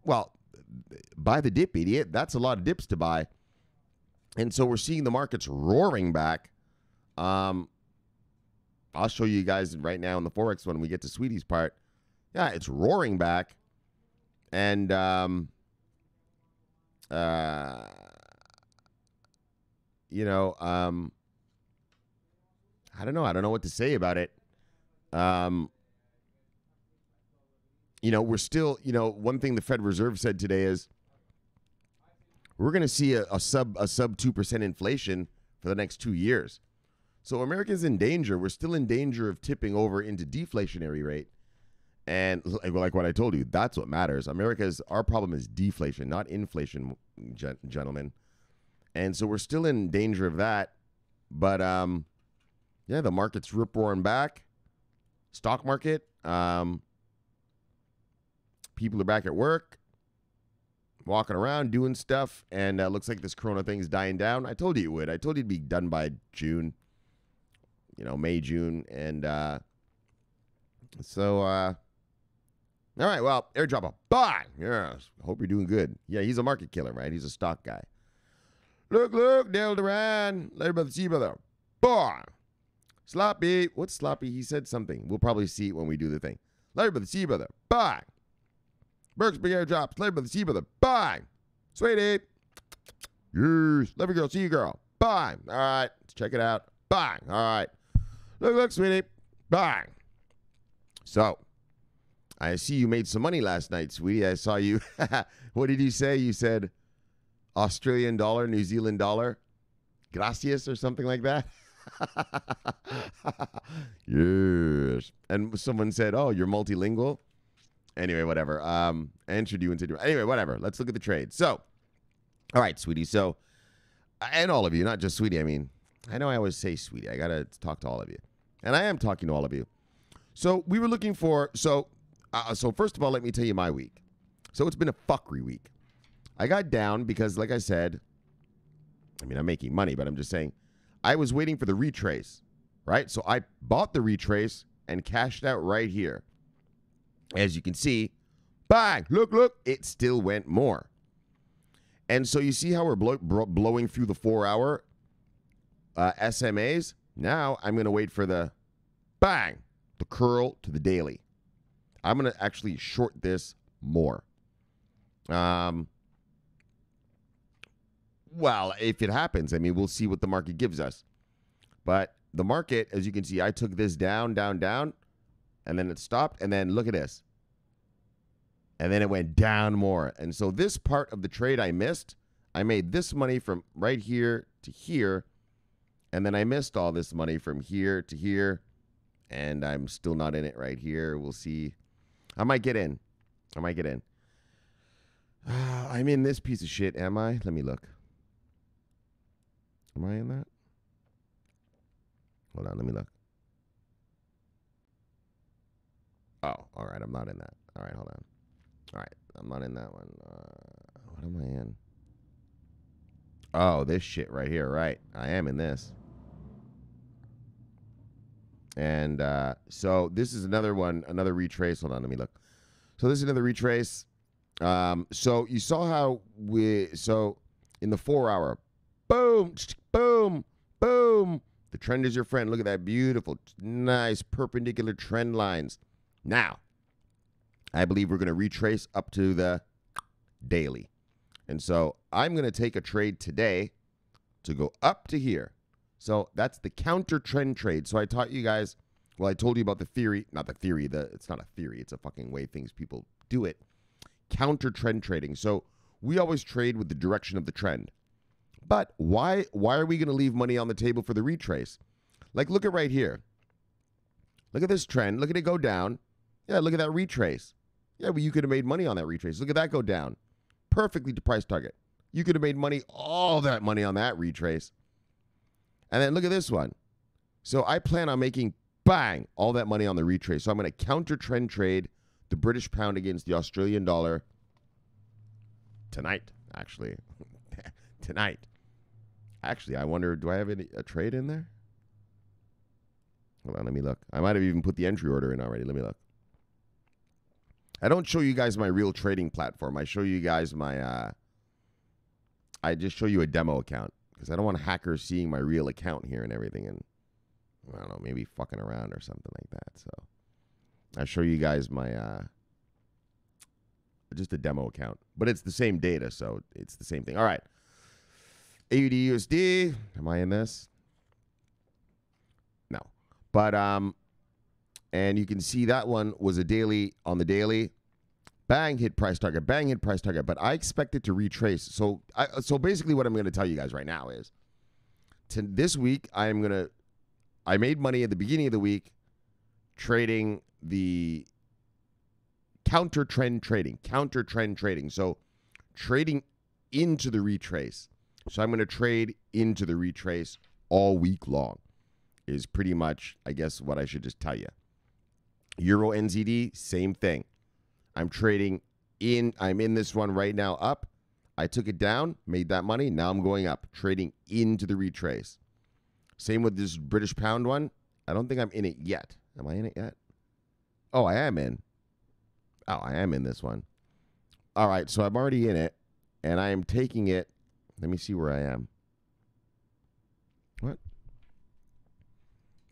Well, buy the dip, idiot. That's a lot of dips to buy. And so we're seeing the markets roaring back. Um, I'll show you guys right now in the Forex when we get to Sweetie's part. Yeah, it's roaring back. And um, uh, you know, um, I don't know. I don't know what to say about it. Um, you know, we're still, you know, one thing the Fed Reserve said today is we're going to see a, a, sub a sub two percent inflation for the next two years. So America's in danger. We're still in danger of tipping over into deflationary rate. And like, like what I told you, that's what matters. America's our problem is deflation, not inflation, gen- gentlemen. And so we're still in danger of that. But um, yeah, the market's rip roaring back. Stock market, um, people are back at work, walking around, doing stuff, and uh, looks like this Corona thing's dying down. I told you it would. I told you it'd be done by June. You know, May, June, and uh, so uh, all right, well, airdrop a bye. Yes. Hope you're doing good. Yeah, he's a market killer, right? He's a stock guy. Look, look, Dale Duran. Later, brother. See you, brother. Bye. Sloppy. What's sloppy? He said something. We'll probably see it when we do the thing. Later, brother. See you, brother. Bye. Burks big airdrops. Later, brother. See you, brother. Bye. Sweetie. Yes. Love you, girl. See you, girl. Bye. All right. Let's check it out. Bye. All right. Look, look, sweetie. Bye. So, I see you made some money last night, sweetie. I saw you. what did you say? You said Australian dollar, New Zealand dollar, gracias or something like that. yes. And someone said, "Oh, you're multilingual." Anyway, whatever. Um, entered you into anyway, whatever. Let's look at the trade. So, all right, sweetie. So, and all of you, not just sweetie. I mean, I know I always say sweetie. I gotta talk to all of you, and I am talking to all of you. So we were looking for. So uh, so first of all, let me tell you my week. So it's been a fuckery week. I got down because, like I said, I mean I'm making money, but I'm just saying I was waiting for the retrace, right? So I bought the retrace and cashed out right here. As you can see, bang! Look, look! It still went more. And so you see how we're blow, blowing through the four-hour uh, SMAs. Now I'm going to wait for the bang, the curl to the daily. I'm going to actually short this more. Um, well, if it happens, I mean, we'll see what the market gives us. But the market, as you can see, I took this down, down, down, and then it stopped. And then look at this. And then it went down more. And so this part of the trade I missed. I made this money from right here to here. And then I missed all this money from here to here. And I'm still not in it right here. We'll see I might get in. I might get in. Uh, I'm in this piece of shit, am I? Let me look. Am I in that? Hold on, let me look. Oh, all right, I'm not in that. All right, hold on. All right, I'm not in that one. Uh, what am I in? Oh, this shit right here, right. I am in this. And uh, so this is another one, another retrace. Hold on, let me look. So this is another retrace. Um, so you saw how we so in the four hour, boom, boom, boom. The trend is your friend. Look at that beautiful, nice perpendicular trend lines. Now, I believe we're going to retrace up to the daily. And so I'm going to take a trade today to go up to here. So that's the counter trend trade. So I taught you guys, well, I told you about the theory, not the theory, the it's not a theory, it's a fucking way things people do it. Counter trend trading. So we always trade with the direction of the trend. But why why are we going to leave money on the table for the retrace? Like look at right here. Look at this trend. Look at it go down. Yeah, look at that retrace. Yeah, well, you could have made money on that retrace. Look at that go down. Perfectly to price target. You could have made money, all that money on that retrace. And then look at this one. So I plan on making bang all that money on the retrace. So I'm going to counter trend trade the British pound against the Australian dollar tonight, actually. tonight. Actually, I wonder, do I have any, a trade in there? Hold on, let me look. I might have even put the entry order in already. Let me look. I don't show you guys my real trading platform. I show you guys my uh I just show you a demo account because I don't want hackers seeing my real account here and everything and I don't know, maybe fucking around or something like that. So I show you guys my uh just a demo account, but it's the same data, so it's the same thing. All right. AUD USD, am I in this? No. But um and you can see that one was a daily on the daily. Bang hit price target, bang hit price target, but I expect it to retrace. So, I, so basically, what I'm going to tell you guys right now is, to this week I am going to, I made money at the beginning of the week, trading the counter trend trading, counter trend trading. So, trading into the retrace. So I'm going to trade into the retrace all week long. Is pretty much, I guess, what I should just tell you. Euro NZD, same thing. I'm trading in, I'm in this one right now up. I took it down, made that money. Now I'm going up, trading into the retrace. Same with this British pound one. I don't think I'm in it yet. Am I in it yet? Oh, I am in. Oh, I am in this one. All right, so I'm already in it, and I am taking it. Let me see where I am. What?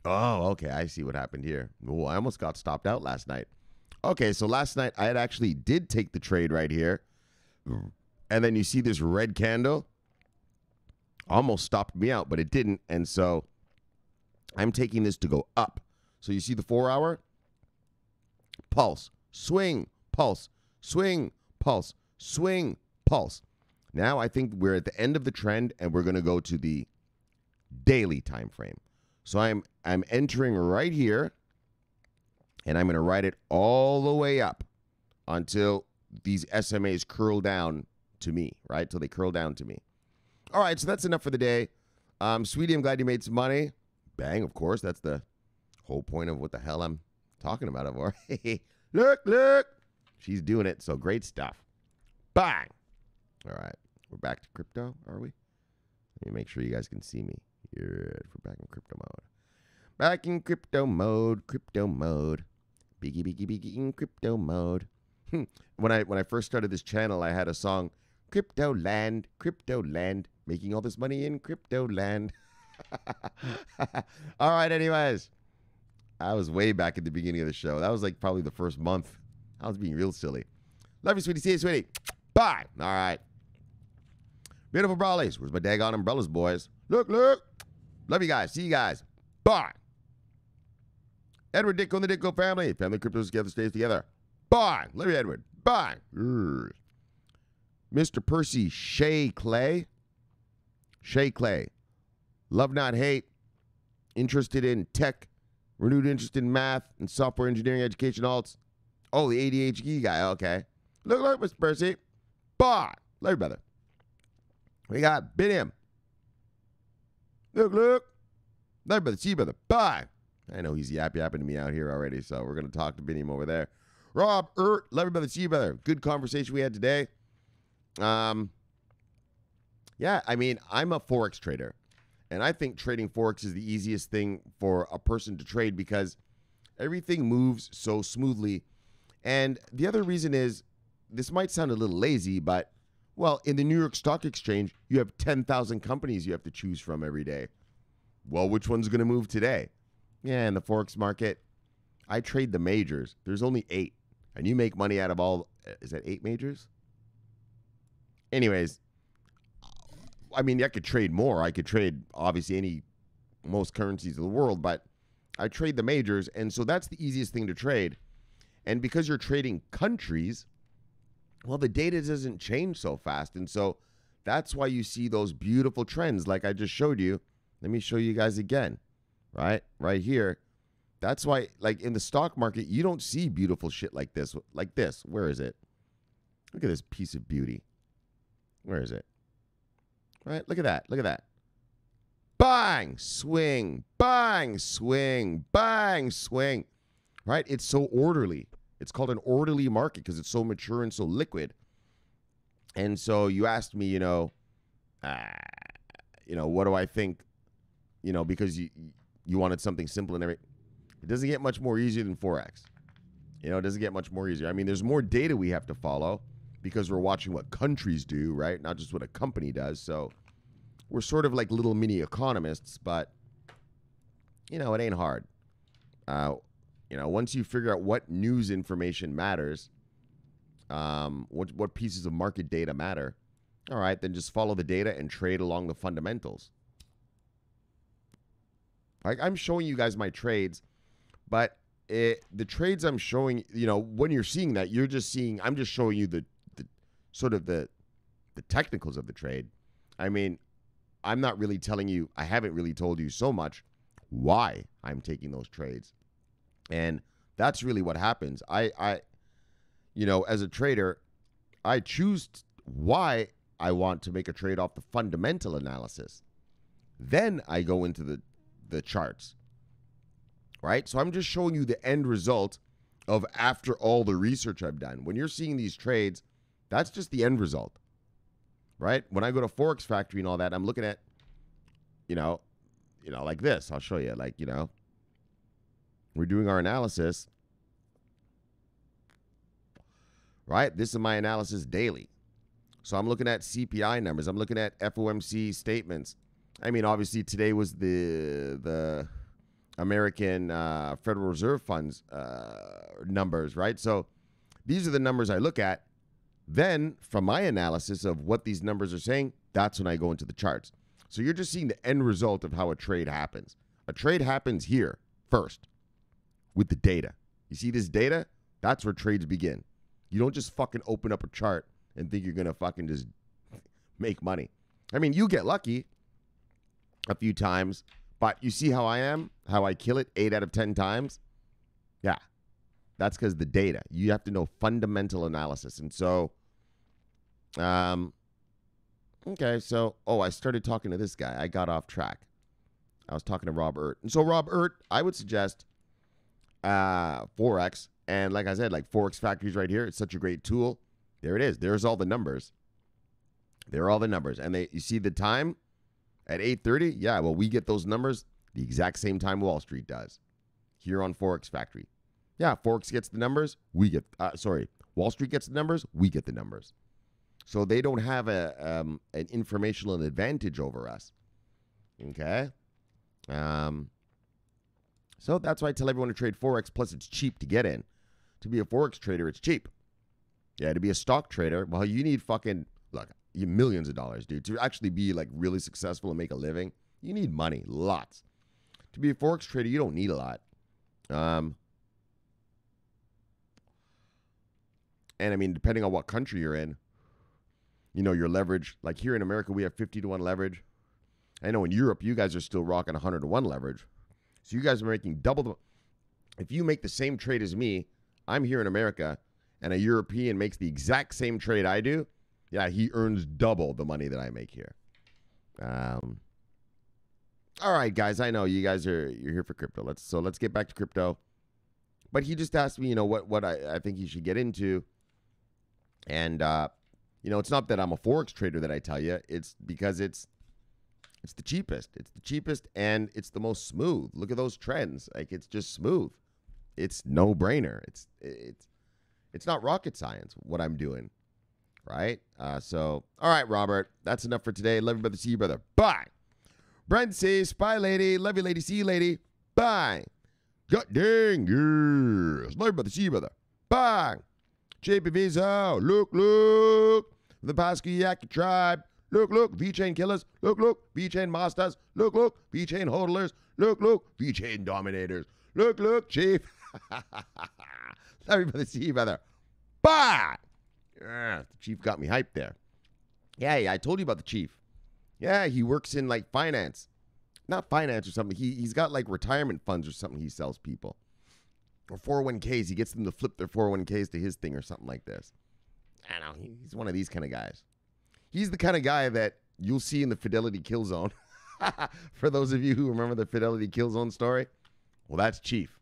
Oh, okay. I see what happened here. Oh, I almost got stopped out last night. Okay, so last night I had actually did take the trade right here. And then you see this red candle almost stopped me out, but it didn't. And so I'm taking this to go up. So you see the 4 hour pulse, swing, pulse, swing, pulse, swing, pulse. Now I think we're at the end of the trend and we're going to go to the daily time frame. So I'm I'm entering right here and I'm going to ride it all the way up until these SMAs curl down to me, right? Till they curl down to me. All right, so that's enough for the day. Um, sweetie, I'm glad you made some money. Bang, of course. That's the whole point of what the hell I'm talking about for. look, look. She's doing it. So great stuff. Bang. All right. We're back to crypto, are we? Let me make sure you guys can see me. Here, we're back in crypto mode. Back in crypto mode, crypto mode. Biggie, biggie, biggie in crypto mode. Hmm. when I when I first started this channel, I had a song, Crypto Land, Crypto Land, making all this money in crypto land. all right, anyways. I was way back at the beginning of the show. That was like probably the first month. I was being real silly. Love you, sweetie. See you, sweetie. Bye. All right. Beautiful brawlies. Where's my daggone umbrellas, boys? Look, look. Love you guys. See you guys. Bye. Edward Ditko and the Ditko family. Family cryptos together stays together. Bye. You, Edward. Bye. Mr. Percy Shea Clay. Shea Clay. Love not hate. Interested in tech. Renewed interest in math and software engineering education alts. Oh, the ADHD guy. Okay. Look, look, Mr. Percy. Bye. Larry brother. We got Biniam. Look, look. Larry brother, see brother. Bye. I know he's yap yapping to me out here already, so we're gonna talk to Biniam over there. Rob Ert, Larry brother, see you, brother. Good conversation we had today. Um, yeah, I mean, I'm a forex trader, and I think trading forex is the easiest thing for a person to trade because everything moves so smoothly. And the other reason is this might sound a little lazy, but well, in the New York Stock Exchange, you have 10,000 companies you have to choose from every day. Well, which one's going to move today? Yeah, in the Forex market, I trade the majors. There's only eight, and you make money out of all. Is that eight majors? Anyways, I mean, I could trade more. I could trade obviously any, most currencies of the world, but I trade the majors, and so that's the easiest thing to trade. And because you're trading countries, well, the data doesn't change so fast. And so that's why you see those beautiful trends like I just showed you. Let me show you guys again, right? Right here. That's why, like in the stock market, you don't see beautiful shit like this. Like this. Where is it? Look at this piece of beauty. Where is it? Right? Look at that. Look at that. Bang, swing, bang, swing, bang, swing. Right? It's so orderly. It's called an orderly market because it's so mature and so liquid. And so you asked me, you know, uh, you know, what do I think? You know, because you you wanted something simple and. It doesn't get much more easier than forex. You know, it doesn't get much more easier. I mean, there's more data we have to follow because we're watching what countries do, right? Not just what a company does. So we're sort of like little mini economists, but you know, it ain't hard. Uh, you know, once you figure out what news information matters, um, what what pieces of market data matter, all right, then just follow the data and trade along the fundamentals. Like I'm showing you guys my trades, but it, the trades I'm showing, you know, when you're seeing that, you're just seeing. I'm just showing you the, the sort of the the technicals of the trade. I mean, I'm not really telling you. I haven't really told you so much why I'm taking those trades. And that's really what happens. I, I, you know, as a trader, I choose why I want to make a trade off the fundamental analysis. Then I go into the, the charts. Right? So I'm just showing you the end result of after all the research I've done. When you're seeing these trades, that's just the end result. Right? When I go to Forex Factory and all that, I'm looking at, you know, you know, like this. I'll show you. Like, you know, we're doing our analysis, right? This is my analysis daily. So I'm looking at CPI numbers. I'm looking at FOMC statements. I mean, obviously today was the the American uh, Federal Reserve Funds uh, numbers, right? So these are the numbers I look at. Then, from my analysis of what these numbers are saying, that's when I go into the charts. So you're just seeing the end result of how a trade happens. A trade happens here first with the data. You see this data? That's where trades begin. You don't just fucking open up a chart and think you're going to fucking just make money. I mean, you get lucky a few times, but you see how I am? How I kill it 8 out of 10 times? Yeah. That's cuz the data. You have to know fundamental analysis. And so um okay, so oh, I started talking to this guy. I got off track. I was talking to Rob Ert. And so Rob Ert, I would suggest uh, Forex. And like I said, like Forex Factories right here, it's such a great tool. There it is. There's all the numbers. There are all the numbers. And they you see the time at 8:30? Yeah, well, we get those numbers the exact same time Wall Street does. Here on Forex Factory. Yeah, Forex gets the numbers, we get uh, sorry, Wall Street gets the numbers, we get the numbers. So they don't have a um, an informational advantage over us. Okay? Um so that's why I tell everyone to trade Forex. Plus, it's cheap to get in. To be a Forex trader, it's cheap. Yeah, to be a stock trader, well, you need fucking, look, millions of dollars, dude. To actually be like really successful and make a living, you need money, lots. To be a Forex trader, you don't need a lot. Um, and I mean, depending on what country you're in, you know, your leverage, like here in America, we have 50 to 1 leverage. I know in Europe, you guys are still rocking 100 to 1 leverage. So you guys are making double the. If you make the same trade as me, I'm here in America and a European makes the exact same trade I do, yeah, he earns double the money that I make here. Um, all right, guys, I know you guys are you're here for crypto. Let's so let's get back to crypto. But he just asked me, you know, what what I, I think he should get into. And uh, you know, it's not that I'm a forex trader that I tell you. It's because it's it's the cheapest. It's the cheapest and it's the most smooth. Look at those trends. Like it's just smooth. It's no brainer. It's it's it's not rocket science what I'm doing. Right? Uh, so all right, Robert. That's enough for today. Love you, brother. See you, brother. Bye. Brent says, Spy lady. Love you, lady. See you, lady. Bye. God dang, yes. Love you, brother. See you, brother. Bye. JP Visa. Look, look. The Paskiyaki tribe. Look, look, VeChain killers. Look, look, VeChain masters. Look, look, VeChain hodlers. Look, look, VeChain dominators. Look, look, chief. Love you, brother. See you, brother. Bye. The chief got me hyped there. Yeah, yeah, I told you about the chief. Yeah, he works in like finance. Not finance or something. He, he's got like retirement funds or something he sells people. Or 401ks. He gets them to flip their 401ks to his thing or something like this. I don't know. He's one of these kind of guys. He's the kind of guy that you'll see in the Fidelity Kill Zone. For those of you who remember the Fidelity Kill Zone story, well, that's Chief.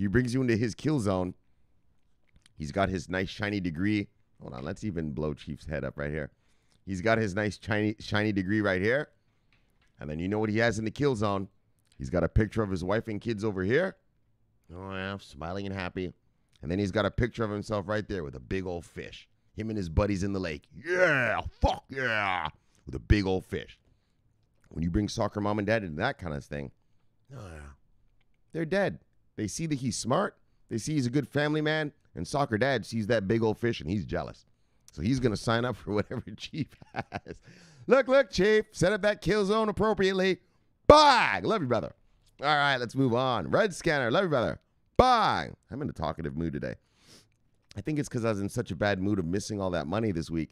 He brings you into his kill zone. He's got his nice shiny degree. Hold on, let's even blow Chief's head up right here. He's got his nice shiny shiny degree right here. And then you know what he has in the kill zone? He's got a picture of his wife and kids over here. Oh yeah, smiling and happy. And then he's got a picture of himself right there with a big old fish. Him and his buddies in the lake. Yeah, fuck yeah. With a big old fish. When you bring soccer mom and dad into that kind of thing, oh yeah. They're dead. They see that he's smart. They see he's a good family man. And soccer dad sees that big old fish and he's jealous. So he's going to sign up for whatever Chief has. Look, look, Chief. Set up that kill zone appropriately. Bye. Love you, brother. All right, let's move on. Red Scanner. Love you, brother. Bye. I'm in a talkative mood today. I think it's because I was in such a bad mood of missing all that money this week.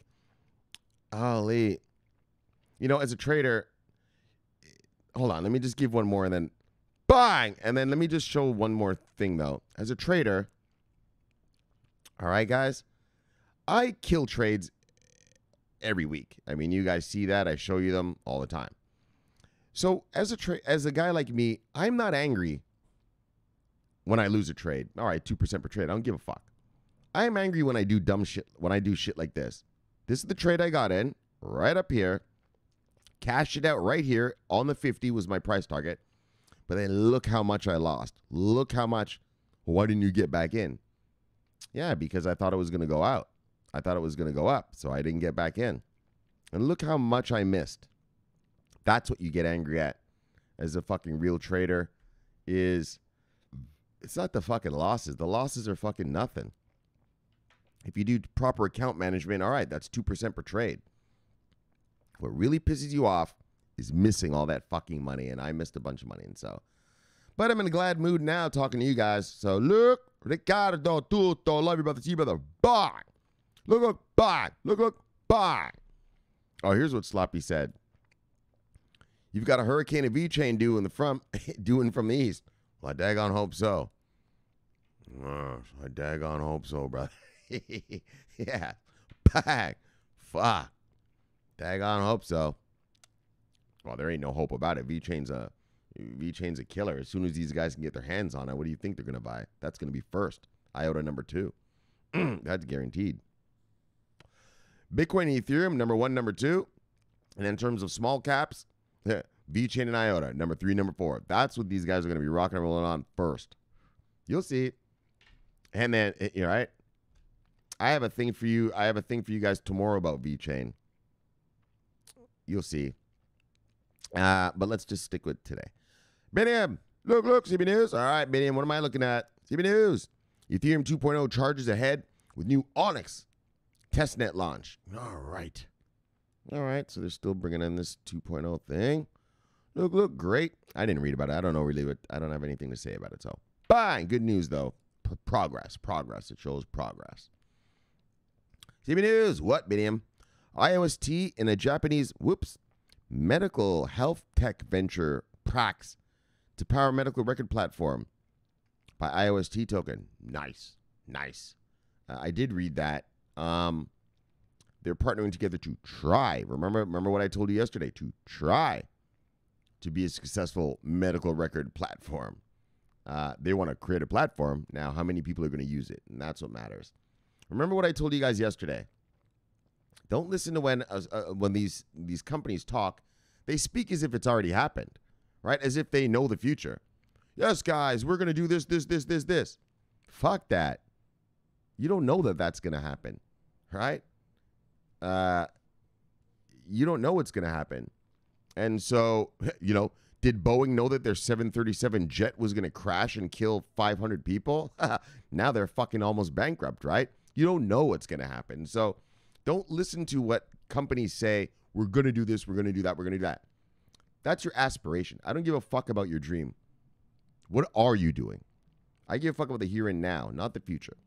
Holy. You know, as a trader, hold on. Let me just give one more and then bang. And then let me just show one more thing, though. As a trader, all right, guys, I kill trades every week. I mean, you guys see that. I show you them all the time. So as a tra- as a guy like me, I'm not angry when I lose a trade. All right, 2% per trade. I don't give a fuck. I'm angry when I do dumb shit, when I do shit like this. This is the trade I got in right up here. Cashed it out right here on the 50 was my price target. But then look how much I lost. Look how much. Why didn't you get back in? Yeah, because I thought it was going to go out. I thought it was going to go up, so I didn't get back in. And look how much I missed. That's what you get angry at as a fucking real trader is it's not the fucking losses. The losses are fucking nothing. If you do proper account management, all right, that's 2% per trade. What really pisses you off is missing all that fucking money, and I missed a bunch of money, and so. But I'm in a glad mood now talking to you guys. So look, Ricardo, tutto, love you, brother, see you, brother. Bye. Look, look, bye. Look, look, bye. Oh, here's what Sloppy said. You've got a hurricane of VeChain due in the front, doing from the east. Well, I daggone hope so. Oh, I daggone hope so, brother. yeah. Back. Fuck. Daggone hope so. Well, there ain't no hope about it. VeChain's a VeChain's a killer. As soon as these guys can get their hands on it, what do you think they're gonna buy? That's gonna be first. IOTA number two. That's guaranteed. Bitcoin, Ethereum, number one, number two. And in terms of small caps, VeChain and IOTA, number three, number four. That's what these guys are going to be rocking and rolling on first. You'll see. And then, eh, you right? I have a thing for you. I have a thing for you guys tomorrow about VeChain. You'll see. Uh, but let's just stick with today. Biniam, look, look, CB News. All right, Biniam, what am I looking at? CB News. Ethereum 2.0 charges ahead with new Onyx testnet launch. All right. All right, so they're still bringing in this 2.0 thing. Look, look, great. I didn't read about it. I don't know really what, I don't have anything to say about it. So, fine. Good news, though. P- progress, progress. It shows progress. CB News. What, Biniam? IOST in a Japanese, whoops, medical health tech venture, Prax, to power medical record platform by IOST token. Nice. Nice. Uh, I did read that. Um, they're partnering together to try. Remember, remember what I told you yesterday? To try to be a successful medical record platform. Uh, they want to create a platform. Now, how many people are going to use it? And that's what matters. Remember what I told you guys yesterday. Don't listen to when uh, uh, when these these companies talk. They speak as if it's already happened, right? As if they know the future. Yes, guys, we're going to do this, this, this, this, this. Fuck that. You don't know that that's going to happen, right? Uh, you don't know what's going to happen. And so, you know, did Boeing know that their 737 jet was going to crash and kill 500 people? now they're fucking almost bankrupt, right? You don't know what's going to happen. So don't listen to what companies say, we're going to do this, we're going to do that, we're going to do that. That's your aspiration. I don't give a fuck about your dream. What are you doing? I give a fuck about the here and now, not the future.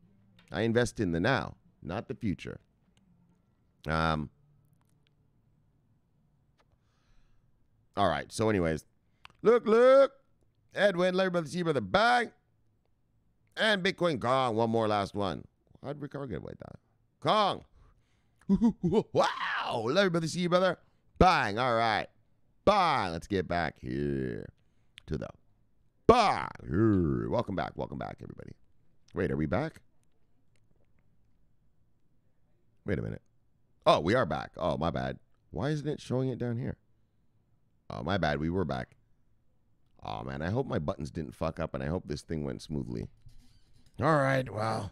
I invest in the now, not the future. Um, all right. So, anyways, look, look. Edwin, Larry Brother, C Brother, bang. And Bitcoin Kong. One more last one. How'd Ricardo get away that? Kong. wow. Larry Brother, C Brother, bang. All right. Bang. Let's get back here to the bang. Welcome back. Welcome back, everybody. Wait, are we back? Wait a minute. Oh, we are back. Oh, my bad. Why isn't it showing it down here? Oh, my bad. We were back. Oh man, I hope my buttons didn't fuck up, and I hope this thing went smoothly. All right, well,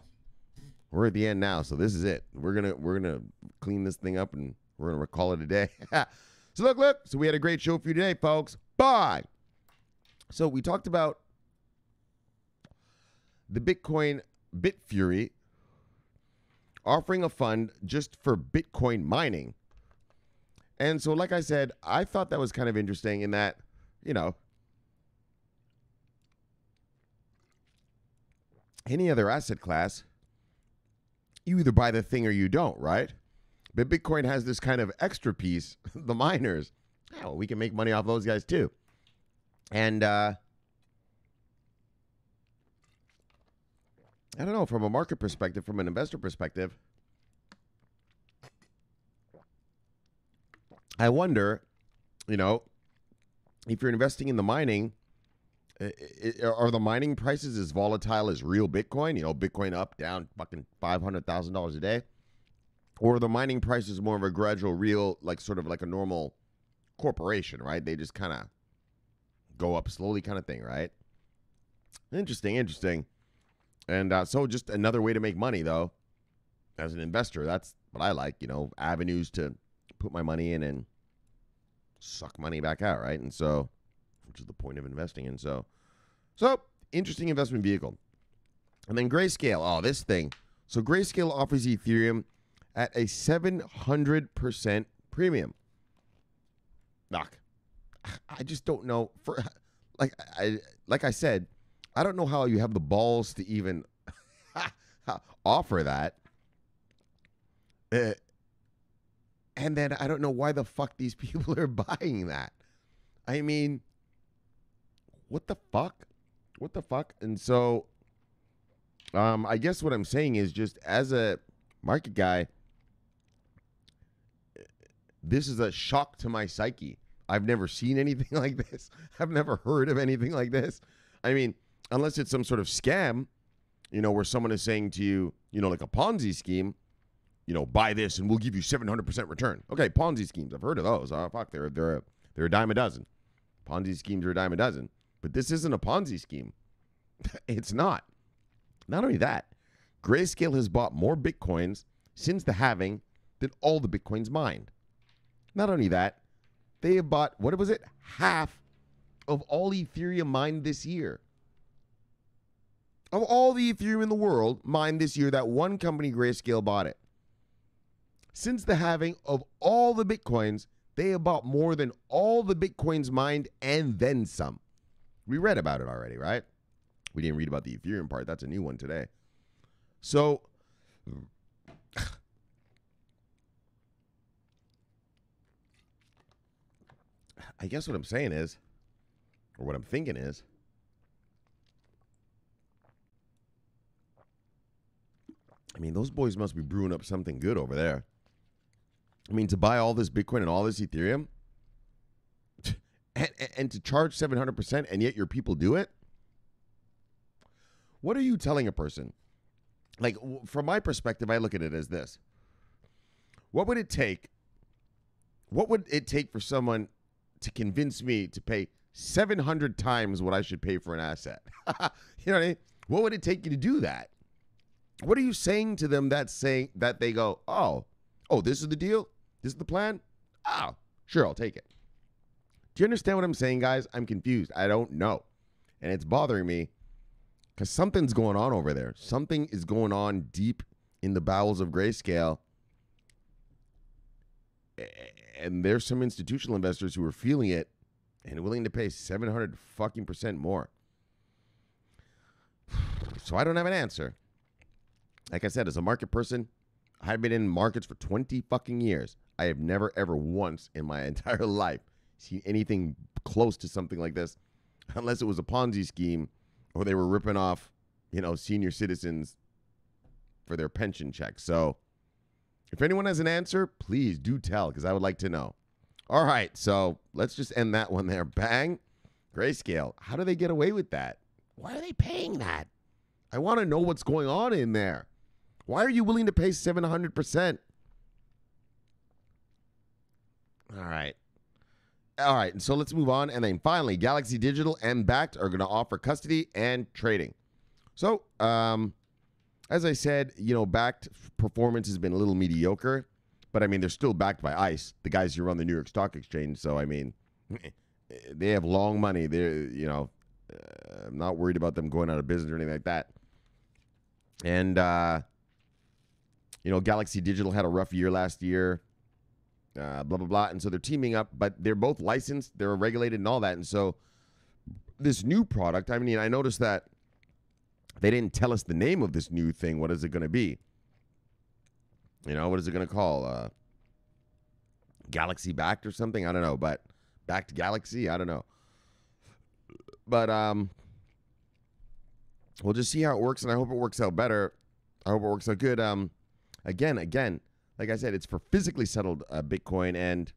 we're at the end now, so this is it. We're gonna we're gonna clean this thing up, and we're gonna call it a day. so look, look. So we had a great show for you today, folks. Bye. So we talked about the Bitcoin Bitfury offering a fund just for Bitcoin mining. And so, like I said, I thought that was kind of interesting in that, you know, any other asset class, you either buy the thing or you don't, right? But Bitcoin has this kind of extra piece, the miners. Oh, well, we can make money off those guys too. And uh, I don't know, from a market perspective, from an investor perspective, I wonder, you know, if you're investing in the mining, are the mining prices as volatile as real Bitcoin? You know, Bitcoin up, down, fucking five hundred thousand dollars a day, or the mining price is more of a gradual, real, like sort of like a normal corporation, right? They just kind of go up slowly, kind of thing, right? Interesting, interesting. And uh, so, just another way to make money, though, as an investor. That's what I like. You know, avenues to put my money in and suck money back out, right? And so, which is the point of investing. And so, so interesting investment vehicle. And then Grayscale. Oh, this thing. So Grayscale offers Ethereum at a 700% premium. Knock. I just don't know for like I like I said, I don't know how you have the balls to even offer that. Uh, and then I don't know why the fuck these people are buying that. I mean, what the fuck? What the fuck? And so um I guess what I'm saying is just as a market guy this is a shock to my psyche. I've never seen anything like this. I've never heard of anything like this. I mean, unless it's some sort of scam, you know, where someone is saying to you, you know, like a Ponzi scheme, you know, buy this and we'll give you 700% return. Okay, Ponzi schemes. I've heard of those. Oh, fuck, they're, they're, a, they're a dime a dozen. Ponzi schemes are a dime a dozen. But this isn't a Ponzi scheme. it's not. Not only that, Grayscale has bought more Bitcoins since the halving than all the Bitcoins mined. Not only that, they have bought, what was it? Half of all Ethereum mined this year. Of all the Ethereum in the world mined this year, that one company, Grayscale, bought it. Since the halving of all the Bitcoins, they have bought more than all the Bitcoins mined and then some. We read about it already, right? We didn't read about the Ethereum part. That's a new one today. So, I guess what I'm saying is, or what I'm thinking is, I mean, those boys must be brewing up something good over there. I mean, to buy all this Bitcoin and all this Ethereum and, and to charge 700% and yet your people do it? What are you telling a person? Like, from my perspective, I look at it as this What would it take? What would it take for someone to convince me to pay 700 times what I should pay for an asset? you know what I mean? What would it take you to do that? What are you saying to them that saying that they go, oh, oh, this is the deal? This is the plan? Oh, sure, I'll take it. Do you understand what I'm saying, guys? I'm confused. I don't know. And it's bothering me because something's going on over there. Something is going on deep in the bowels of grayscale. And there's some institutional investors who are feeling it and willing to pay 700 fucking percent more. So I don't have an answer. Like I said, as a market person, I've been in markets for 20 fucking years. I have never, ever once in my entire life seen anything close to something like this, unless it was a Ponzi scheme or they were ripping off, you know, senior citizens for their pension checks. So if anyone has an answer, please do tell because I would like to know. All right, so let's just end that one there. Bang. Grayscale. How do they get away with that? Why are they paying that? I want to know what's going on in there. Why are you willing to pay 700%? All right. All right. So let's move on. And then finally, Galaxy Digital and Bakkt are going to offer custody and trading. So, um, as I said, you know, Bakkt performance has been a little mediocre, but I mean, they're still backed by ICE, the guys who run the New York Stock Exchange. So, I mean, they have long money. They're, you know, uh, I'm not worried about them going out of business or anything like that. And, uh, you know, Galaxy Digital had a rough year last year, uh, blah, blah, blah. And so they're teaming up, but they're both licensed, they're regulated and all that. And so this new product, I mean, I noticed that they didn't tell us the name of this new thing. What is it going to be? You know, what is it going to call? Uh, Galaxy Bakkt or something? I don't know, but Bakkt Galaxy? I don't know. But um, we'll just see how it works, and I hope it works out better. I hope it works out good. Um, again, again, like I said, it's for physically settled uh, Bitcoin, and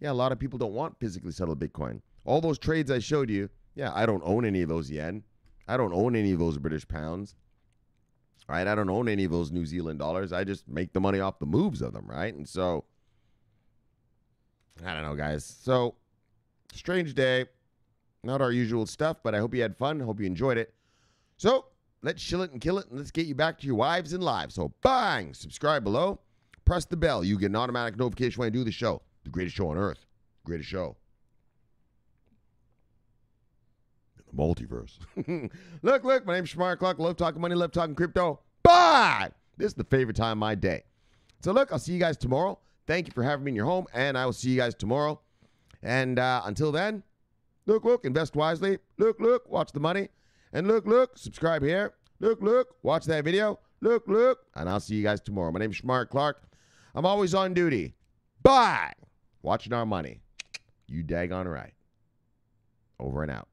yeah, a lot of people don't want physically settled Bitcoin. All those trades I showed you, yeah, I don't own any of those yen. I don't own any of those British pounds. Right? I don't own any of those New Zealand dollars. I just make the money off the moves of them, right? And so I don't know, guys. So strange day. Not our usual stuff, but I hope you had fun. Hope you enjoyed it. So let's chill it and kill it, and let's get you back to your wives and lives. So bang! Subscribe below. Press the bell. You get an automatic notification when I do the show. The greatest show on earth. Greatest show. The multiverse. look, look, my name's Shomari Clarke. Love talking money, love talking crypto. Bye! This is the favorite time of my day. So, look, I'll see you guys tomorrow. Thank you for having me in your home, and I will see you guys tomorrow. And uh, until then, look, look, invest wisely. Look, look, watch the money. And look, look, subscribe here. Look, look, watch that video. Look, look, and I'll see you guys tomorrow. My name's Shomari Clarke. I'm always on duty. Bye! Watching our money. You daggone right. Over and out.